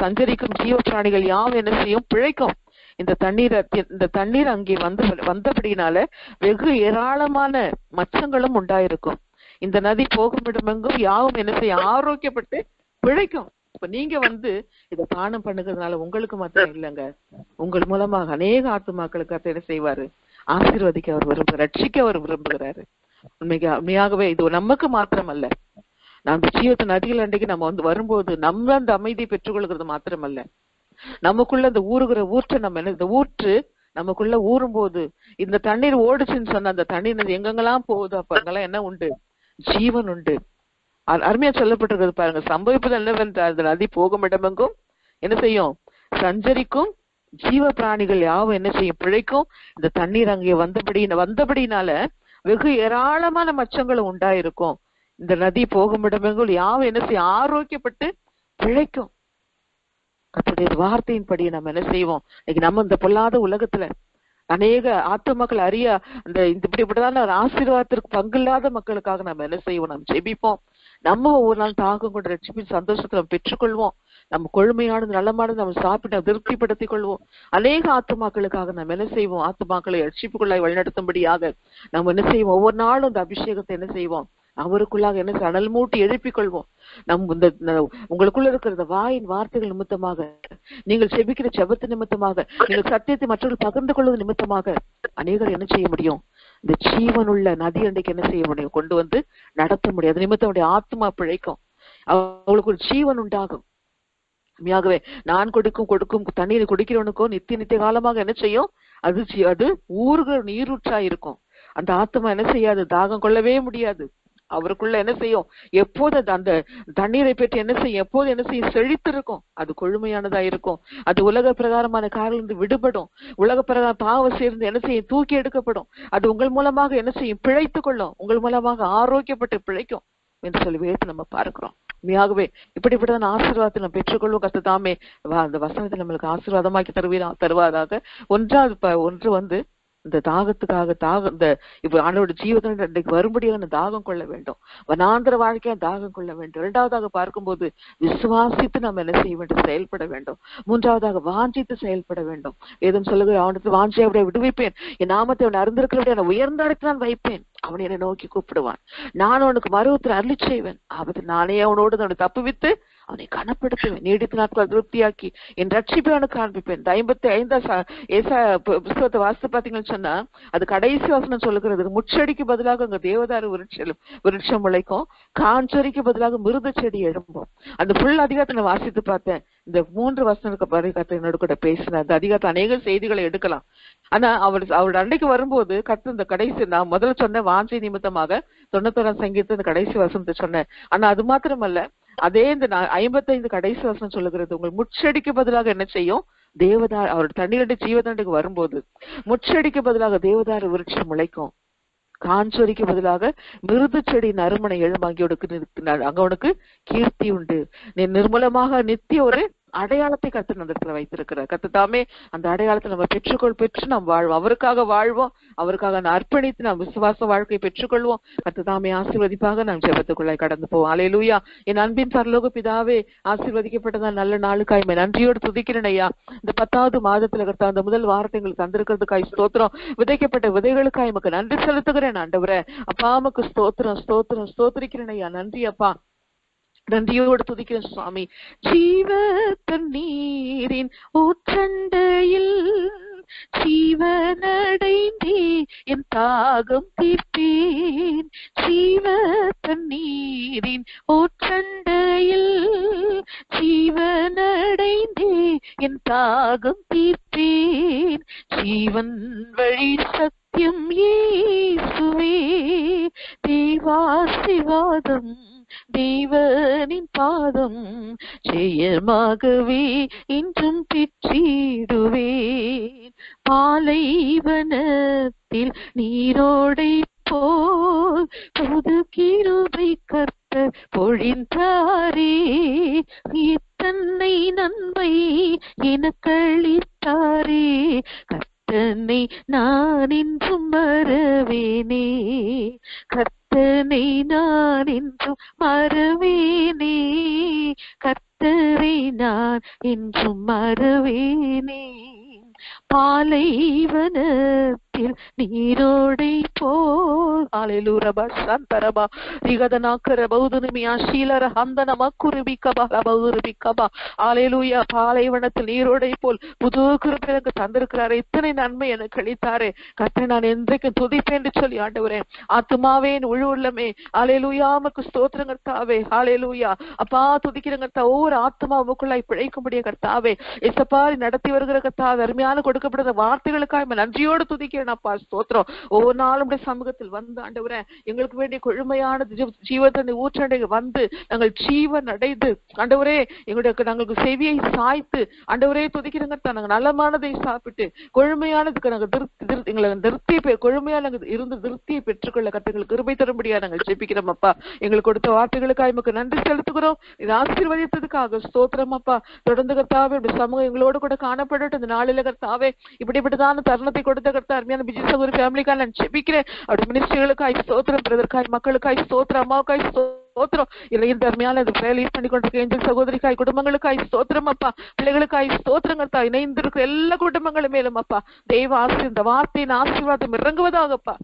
Speaker 3: சஞ்சரிக்கும் ஜீவ பிராணிகள் யாவும் என்ன செய்யும்? பிழைக்கும். இந்த தண்ணீர் இந்த தண்ணீர் அங்கே வந்து வந்தபடினால வெகு ஏராளமான மச்சங்களும் உண்டாயிருக்கும். இந்த நதி போகும் இடமெங்கும் யாவும் என்ன செய்ய ஆரோக்கியப்பட்டு பிழைக்கும். இப்ப நீங்க வந்து இத பானம் பண்ணுகிறதுனால உங்களுக்கு மாத்திரம் இல்லைங்க. உங்கள் மூலமாக அநேக ஆத்துமாக்களுக்கு அத்தை என்ன செய்வாரு. ஆசீர்வதிக்க அவர் விரும்புகிறார் ரட்சிக்க அவர் விரும்புகிறாரு. உண்மைக்கு உண்மையாகவே இது நமக்கு மாத்திரம் அல்ல நாம் ஜீவத்து நதிகள் அன்றைக்கு நம்ம வந்து வரும்போது நம்ம அந்த அமைதியை பெற்றுக்கொள்கிறது மாத்திரமல்ல. நமக்குள்ள அந்த ஊறுகிற ஊற்று நம்ம என்ன இந்த ஊற்று நமக்குள்ள ஊறும் போது இந்த தண்ணீர் ஓடுச்சுன்னு சொன்ன அந்த தண்ணீர் எங்கெங்கெல்லாம் போகுது அப்ப அங்கெல்லாம் என்ன உண்டு? ஜீவன் உண்டு அ- அருமையா சொல்லப்பட்டிருக்கிறது பாருங்க. சம்பவிப்பது என்னவென்றால் அந்த நதி போகும் இடமெங்கும் என்ன செய்யும்? சஞ்சரிக்கும். ஜீவ பிராணிகள் யாவும் என்ன செய்யும்? பிழைக்கும். இந்த தண்ணீர் அங்கே வந்தபடி வந்தபடினால வெகு ஏராளமான மச்சங்களும் உண்டாயிருக்கும். இந்த நதி போகும் இடமெங்கும் யாவும் என்ன செய்யும்? ஆரோக்கியப்பட்டு பிழைக்கும். கத்துடைய வார்த்தையின்படி நம்ம என்ன செய்வோம்? இன்னைக்கு நம்ம இந்த பொல்லாத உலகத்துல அநேக ஆத்துமக்கள் அறிய அந்த இந்த இப்படிப்பட்டதான ஒரு ஆசீர்வாதத்திற்கு பங்கில்லாத மக்களுக்காக நம்ம என்ன செய்வோம்? நம்ம ஜெபிப்போம். நம்ம ஒவ்வொரு நாள் தாகம் கொண்ட ரட்சிப்பின் சந்தோஷத்தை நம்ம பெற்றுக்கொள்வோம். நம்ம கொழுமையானது நல்லமானது நம்ம சாப்பிட்டு திருப்திப்படுத்திக் கொள்வோம். அநேக ஆத்துமாக்களுக்காக நம்ம என்ன செய்வோம்? ஆத்துமாக்களை ரட்சிப்புக்குள்ளாய் வழிநடத்தும்படியாக நம்ம என்ன செய்வோம்? ஒவ்வொரு நாளும் இந்த அபிஷேகத்தை என்ன செய்வோம்? அவருக்குள்ளாக என்ன செய்வோம்? அனல் மூட்டி எழுப்பிக் கொள்வோம். நம் இந்த உங்களுக்குள்ள இருக்கிற வாயின் வார்த்தைகள் நிமித்தமாக நீங்கள் செபிக்கிற செபத்து நிமித்தமாக நீங்கள் சத்தியத்தை மற்றவர்கள் பகிர்ந்து கொள்வது நிமித்தமாக அநேகர் என்ன செய்ய முடியும்? இந்த ஜீவனுள்ள நதி அன்றைக்கு என்ன செய்ய முடியும்? கொண்டு வந்து நடத்த முடியும். அது நிமித்தம் அவருடைய ஆத்மா பிழைக்கும். அவங்களுக்கு ஒரு ஜீவன் உண்டாகும். உண்மையாகவே நான் கொடுக்கும் கொடுக்கும் தண்ணீரை குடிக்கிறவனுக்கோ நித்திய நித்திய காலமாக என்ன செய்யும்? அது அது ஊறுகிற நீரூற்றா இருக்கும். அந்த ஆத்மா என்ன செய்யாது? தாகம் கொள்ளவே முடியாது. அவருக்குள்ள என்ன செய்யும்? எப்போது அது அந்த தண்ணீரை பெற்று என்ன செய்யும்? எப்போது என்ன செய்யும்? செழித்திருக்கும். அது கொழுமையானதா இருக்கும். அது உலக பிரகாரமான காரிலிருந்து விடுபடும். உலக பிரகாரம் பாவ சேர்ந்து என்ன செய்யும்? தூக்கி எடுக்கப்படும். அது உங்கள் மூலமாக என்ன செய்யும்? பிழைத்துக் கொள்ளும். உங்கள் மூலமாக ஆரோக்கியப்பட்டு பிழைக்கும் என்று சொல்லி வேத்து நம்ம பார்க்கிறோம். உண்மையாகவே இப்படிப்பட்டதான ஆசீர்வாதத்தை நம்ம பெற்றுக்கொள்வோம் கத்து தாமே. வா- அந்த வசனத்தை நம்மளுக்கு ஆசீர்வாதமாக்கி தருவீரா தருவாராக. ஒன்றாவது ப- ஒன்று வந்து இந்த தாகத்துக்காக தாகம் இந்த இப்ப ஆண்டோட ஜீவதன் இன்றைக்கு வரும்படியான தாகம் கொள்ள வேண்டும். வனாந்திர வாழ்க்கையா தாகம் கொள்ள வேண்டும். இரண்டாவதாக பார்க்கும்போது விசுவாசித்து நாம் என்ன செய்ய வேண்டும்? செயல்பட வேண்டும். மூன்றாவதாக வாஞ்சித்து செயல்பட வேண்டும். ஏதும் சொல்லுகிற அவனுக்கு வாஞ்சியை அவரை விடுவிப்பேன். என் நாமத்தை அவன் அறிந்திருக்கிறபடி அவனை உயர்ந்த இடத்தில் நான் வைப்பேன். அவன் என்னை நோக்கி கூப்பிடுவான். நான் அவனுக்கு மருவத்தில் அருளி செய்வேன். ஆபத்து நானே அவனோடு தப்பு தப்புவித்து அவனை கனப்படுத்துவேன் நீடித்த நாட்கள் திருப்தியாக்கி என் ரட்சிப்பை அவனுக்கு காண்பிப்பேன். இந்த ஐம்பத்தி ஐந்தா ஏசா புஸ்தகத்தை வாசித்து பாத்தீங்கன்னு சொன்னா அது கடைசி வசனம் சொல்லுகிறது. முச்சடிக்கு பதிலாக அங்க தேவதாரு விருட்சம் விருட்சம் முளைக்கும். காஞ்சொரிக்கு பதிலாக மிருத செடி எழும்பும். அந்த ஃபுல் அதிகாரத்தை நான் வாசித்து பார்த்தேன். இந்த மூன்று வசனத்துக்கு பிறகு கத்தை என்னோட கூட பேசினேன். அந்த அதிகாரத்தை அநேக செய்திகளை எடுக்கலாம். ஆனா அவர் அவரோட அன்னைக்கு வரும்போது கத்து இந்த கடைசி நான் முதல்ல சொன்ன வாஞ்சை நிமித்தமாக தொண்ணூத்தோராம் சங்கீதத்தை இந்த கடைசி வசனத்தை சொன்னேன். ஆனா அது மாத்திரமல்ல அதே இந்த ஐம்பத்தைந்து கடைசி வசனம் சொல்லுகிறது உங்கள் முச்சடிக்கு பதிலாக என்ன செய்யும்? தேவதார் அவருடைய தண்ணீரடி ஜீவதண்டுக்கு வரும்போது முச்சடிக்கு பதிலாக தேவதார விருட்சம் முளைக்கும். காஞ்சொரிக்கு பதிலாக மிருது செடி நறுமணை எழும் அங்கே உனக்கு அங்க உனக்கு கீர்த்தி உண்டு. நீ நிர்மலமாக நித்திய ஒரு அடையாளத்தை கத்து அந்த இடத்துல வைத்திருக்கிறார். கத்து தாமே அந்த அடையாளத்தை நம்ம பெற்றுக்கொள் பெற்று நாம் வாழ்வோம். அவருக்காக வாழ்வோம். அவருக்காக நான் அர்ப்பணித்து நாம் விசுவாச வாழ்க்கை பெற்றுக்கொள்வோம். கத்து தாமே ஆசீர்வதிப்பாக நாம் ஜெபத்துக்குள்ளாய் கடந்து போவோம். அலையலூயா என் அன்பின் சரலோக பிதாவே ஆசீர்வதிக்கப்பட்டதான் நல்ல நாளுக்காய் நன்றியோடு துதிக்கிறேன் ஐயா. இந்த பத்தாவது மாதத்துல கருத்தா அந்த முதல் வாரத்தை எங்களுக்கு தந்திருக்கிறதுக்காய் ஸ்தோத்திரம். விதைக்கப்பட்ட விதைகளுக்காய் எமக்கு நன்றி செலுத்துகிறேன் ஆண்டவரே. அப்பா உமக்கு ஸ்தோத்திரம் ஸ்தோத்திரம் ஸ்தோத்திரிக்கிறேன் ஐயா. நன்றி அப்பா. நன்றியோடு துதிக்கிறேன் சுவாமி. ஜீவ தண்ணீரின் ஊற்றண்டையில் ஜீவனடைந்தே என் தாகம் தீர்ப்பேன். ஜீவ தண்ணீரின் ஊற்றண்டையில் ஜீவனடைந்தே என் தாகம் தீர்ப்பேன். ஜீவன் வழி சத்தியம் இயேசுவே தேவாசிவாதம் தேவனின் பாதம் ஜெயமாகவே இன்றும் பெற்றிடுவேன். பாலைவனத்தில் நீரோடை போல் புது கிருபை கர்த்த பொழிந்தாரே. இத்தன்னை நன்மை எனக்களித்தாரே. கர்த்தனை நான் இன்றும் மறவேனே. கர்த்தனை நான் என்றும் மறவேனே. கர்த்தரை நான் என்றும் மறவேனே. பாலைவன பாலைவனத்தில் நீரோடை போல். ஆலைலூரபா சந்தரபா ரிகதனாக்கர பௌதுனிமியா ஷீலர ஹந்தனமா. குருபிக்கபா. லபௌருபிக்கபா ஆலைலூயா பாலைவனத்தில் நீரோடை போல். புது கிருபை எனக்கு தந்திருக்கிறாரே. இத்தனை நன்மை எனக்கு அளித்தாரே. கத்தை நான் என்றைக்கு துதிப்பேன் என்று சொல்லி ஆண்டவரேன் ஆத்துமாவே என் உழு உள்ளமே. ஆலைலூயா உமக்கு ஸ்தோத்திரங்க கர்த்தாவே. ஆலைலூயா அப்பா துதிக்கிறங்க கர்த்தா. ஒவ்வொரு ஆத்மா உமக்குள்ளாய் பிழைக்கும்படிய கர்த்தாவே. இசப்பாரி நடத்தி வருகிற கர்த்தாவே அருமையான கொடுக்கப்படுற வார்த்தைகளுக்காக நன்றியோடு துதிக்க அப்பா ஸ்தோத்திரம். ஒவ்வொரு நாளும் சமூகத்தில் வந்து ஆண்டவரே எங்களுக்கு வேண்டிய கொழுமையான ஜீவத்தனை ஊற்றடை வந்து நாங்கள் ஜீவன் அடைந்து ஆண்டவரே எங்களுடைய நாங்களுக்கு செவியை சாய்த்து ஆண்டவரே துதிக்கிறங்க நாங்கள் நலமானதை சாப்பிட்டு கொழுமையானதுக்கு நாங்கள் திருப்தி திருப்தி எங்களை திருப்தியை கொழுமையா நாங்கள் இருந்து திருப்தியை பெற்றுக்கொள்ள கத்துங்களுக்கு கிருபை தரும்படியா நாங்கள் ஜெபிக்கிறோம் அப்பா. எங்களுக்கு கொடுத்த வார்த்தைகளுக்காக எமக்கு நன்றி செலுத்துகிறோம். இது ஆசீர்வதித்ததுக்காக ஸ்தோத்திரம் அப்பா. தொடர்ந்து கர்த்தாவே சமூகம் எங்களோடு கூட காணப்படட்டும். இந்த நாளில கர்த்தாவே இப்படிப்பட்டதான தருணத்தை கொடுத்த கர்த்தா அருமையான விஜய் சகோதரி ஃபேமிலிக்காக நான் ஜெபிக்கிறேன் அப்படி மினிஸ்ட்ரிகளுக்காய் ஸ்தோத்திரம் பிரதற்காய் மக்களுக்காய் ஸ்தோத்திரம் அம்மாவுக்காய் ஸ்தோத்திரம் இல்லை இந்த பிரேயர் லீட் பண்ணி கொண்டிருக்க ஏஞ்சல் சகோதரிக்காய் குடும்பங்களுக்காய் ஸ்தோத்திரம் அப்பா பிள்ளைகளுக்காய் ஸ்தோத்திரங்கத்தா இணைந்திருக்கிற எல்லா குடும்பங்களும் மேலும் அப்பா தெய்வ ஆசி இந்த வார்த்தையின் ஆசீர்வாதம் இறங்குவதாகப்பா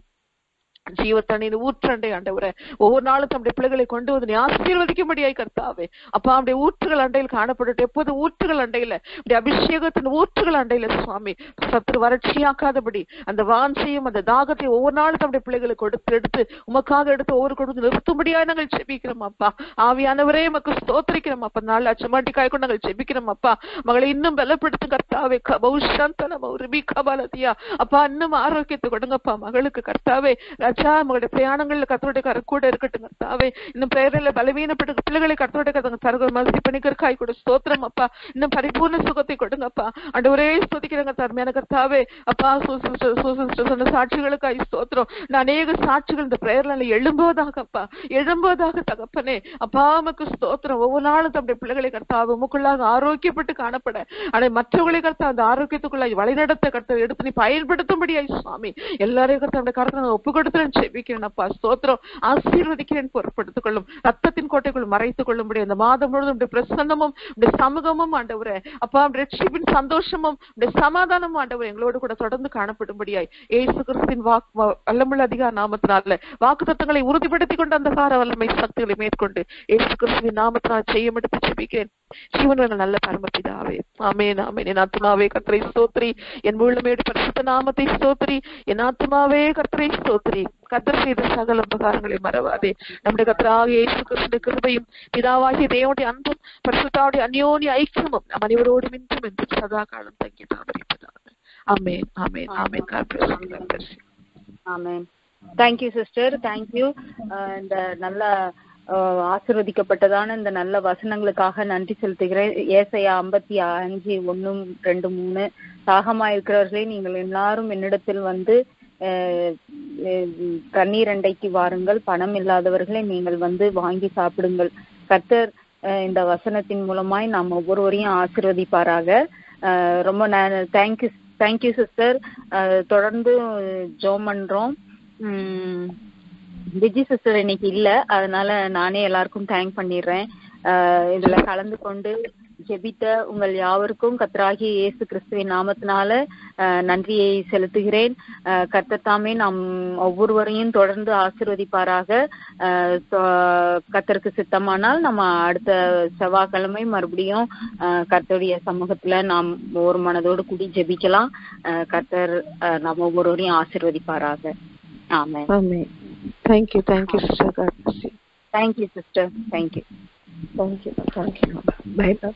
Speaker 3: ஜீவத்தண்ணின் ஊற்றண்டை ஆண்டவரே ஒவ்வொரு நாளும் தம்முடைய பிள்ளைகளை கொண்டு வந்து நீ ஆசீர்வதிக்கும்படியாய் கர்த்தாவே. அப்பா அப்படி ஊற்றுகள் அண்டையில் காணப்படட்டும். எப்போது ஊற்றுகள் அண்டையில இப்படி அபிஷேகத்தின் ஊற்றுகள் அண்டையில சுவாமி. சத்துரு வறட்சியாக்காதபடி அந்த வாஞ்சையும் அந்த தாகத்தை ஒவ்வொரு நாளும் தம்முடைய பிள்ளைகளை கொடுத்து எடுத்து உமக்காக எடுத்து ஒவ்வொரு கொடுத்து நிறுத்தும்படியா நாங்கள் ஜெபிக்கிறோம் அப்பா. ஆவியானவரே நமக்கு ஸ்தோத்திரிக்கிறோம் அப்பா. நாள் அச்சமாட்டிக்காய் கொண்டு நாங்கள் ஜெபிக்கிறோம் அப்பா. மகளை இன்னும் பலப்படுத்தும் கர்த்தாவே. பௌஷாந்தன மௌரிபி கபாலதியா. அப்பா இன்னும் ஆரோக்கியத்தை கொடுங்கப்பா மகளுக்கு கர்த்தாவே. ராஜா அவங்களுடைய பிரயாணங்கள்ல கத்தோடைய கர கூட இருக்கட்டும் தாவே இன்னும் பிரேரில பலவீனப்பட்ட பிள்ளைகளை கத்தோடைய கதங்க தரக மறுதி பண்ணிக்கிறக்காய் கூட ஸ்தோத்திரம் அப்பா இன்னும் பரிபூர்ண சுகத்தை கொடுங்கப்பா அண்ட் ஒரே ஸ்தோதிக்கிறங்க தருமையான கர்த்தாவே அப்பா சூசிஸ்டர் சொன்ன சாட்சிகளுக்காய் ஸ்தோத்திரம் நான் அநேக சாட்சிகள் இந்த பிரேயர்ல எழும்போதாகப்பா எழும்போதாக தகப்பனே அப்பா உமக்கு ஸ்தோத்திரம் ஒவ்வொரு நாளும் தம்முடைய பிள்ளைகளை கர்த்தாவே உமக்குள்ளாக ஆரோக்கியப்பட்டு காணப்பட ஆனால் மற்றவர்களை கர்த்தா அந்த ஆரோக்கியத்துக்குள்ளாய் வழிநடத்த கர்த்தர் எடுத்து நீ பயன்படுத்தும்படியாய் சுவாமி எல்லாரையும் கர்த்தா அந்த கருத்தை ஒப்பு கொடுத்து நான் செபிக்கிறேன் அப்பா ஸ்தோத்திரம் ஆசீர்வதிக்கிறேன் பொறுப்படுத்திக் கொள்ளும் ரத்தத்தின் கோட்டைக்குள் மறைத்துக் கொள்ளும்படி அந்த மாதம் முழுவதும் உடைய பிரசன்னமும் உடைய சமூகமும் ஆண்டவரே அப்பா ரட்சிப்பின் சந்தோஷமும் உடைய சமாதானமும் ஆண்டவர் எங்களோடு கூட தொடர்ந்து காணப்படும்படியாய் ஏசு கிறிஸ்தின் வாக்கு வல்லமுள்ள அதிகார நாமத்தினால வாக்கு தத்துவங்களை உறுதிப்படுத்திக் கொண்டு அந்த கார வல்லமை சக்திகளை மேற்கொண்டு ஏசு கிறிஸ்துவின் நாமத்தினால் செய்யும் எடுத்து ஜெபிக்கிறேன் ஜீவனுள்ள நல்ல பரமபிதாவே. ஆமேன் ஆமேன். என் ஆத்மாவே கர்த்தரை ஸ்தோத்ரி என் முழுமையோடு பரிசுத்த நாமத்தை ஸ்தோத்ரி என் ஆத்மாவே கர்த்தரை ஸ்தோத்ரி கத்தர் செய்த சகல உபகாரங்களை மறவாதே. நம்முடைய கத்தராக இயேசு கிருஷ்ண கிருபையும் பிதாவாகிய தேவனுடைய அன்பும் பரிசுத்தாவுடைய அந்யோன்ய ஐக்கியமும் நம் அனைவரோடும் இன்றும் என்றும் சதா காலம் தங்கி தாமரிப்பதாக ஆமேன் ஆமேன் ஆமேன். God bless
Speaker 2: amen. Thank you sister thank you இந்த நல்ல ஆசிர்வதிக்கப்பட்டதான இந்த நல்ல வசனங்களுக்காக நன்றி செலுத்துகிறேன். ஏசையா ஐம்பத்தி அஞ்சு ஒன்னும் ரெண்டு மூணு. தாகமா இருக்கிறவர்களே நீங்கள் எல்லாரும் என்னிடத்தில் வந்து அஹ், தண்ணீர் அண்டைக்கு வாருங்கள். பணம் இல்லாதவர்களை நீங்கள் வந்து வாங்கி சாப்பிடுங்கள். கர்த்தர் இந்த வசனத்தின் மூலமாய் நாம் ஒவ்வொருவரையும் ஆசிர்வதிப்பாராக. அஹ் ரொம்ப தேங்க்யூ தேங்க்யூ சிஸ்டர் தொடர்ந்து ஜோம் பண்றோம். உம் விஜி சிஸ்டர் இன்னைக்கு இல்ல. அதனால நானே எல்லாருக்கும் தேங்க் பண்ணிடுறேன். இதுல கலந்து கொண்டு ஜெபித்த உங்கள் யாவருக்கும் கர்த்தராகிய இயேசு கிறிஸ்துவின் நாமத்தினால அஹ் நன்றியை செலுத்துகிறேன். அஹ் கர்த்தர் தாமே நாம் ஒவ்வொருவரையும் தொடர்ந்து ஆசிர்வதிப்பாராக. கத்தருக்கு சித்தமானால் நம்ம அடுத்த செவ்வாய்க்கிழமை மறுபடியும் அஹ் கர்த்தருடைய சமூகத்துல நாம் ஒரு மனதோடு கூடி ஜெபிக்கலாம். அஹ் கர்த்தர் நம்ம ஒவ்வொருவரையும் ஆசிர்வதிப்பாராக. ஆசீர்வதிப்பாராக
Speaker 3: thank you thank you sister. Thank you
Speaker 2: sister. Thank you.
Speaker 3: Thank you thank you. Bye bye.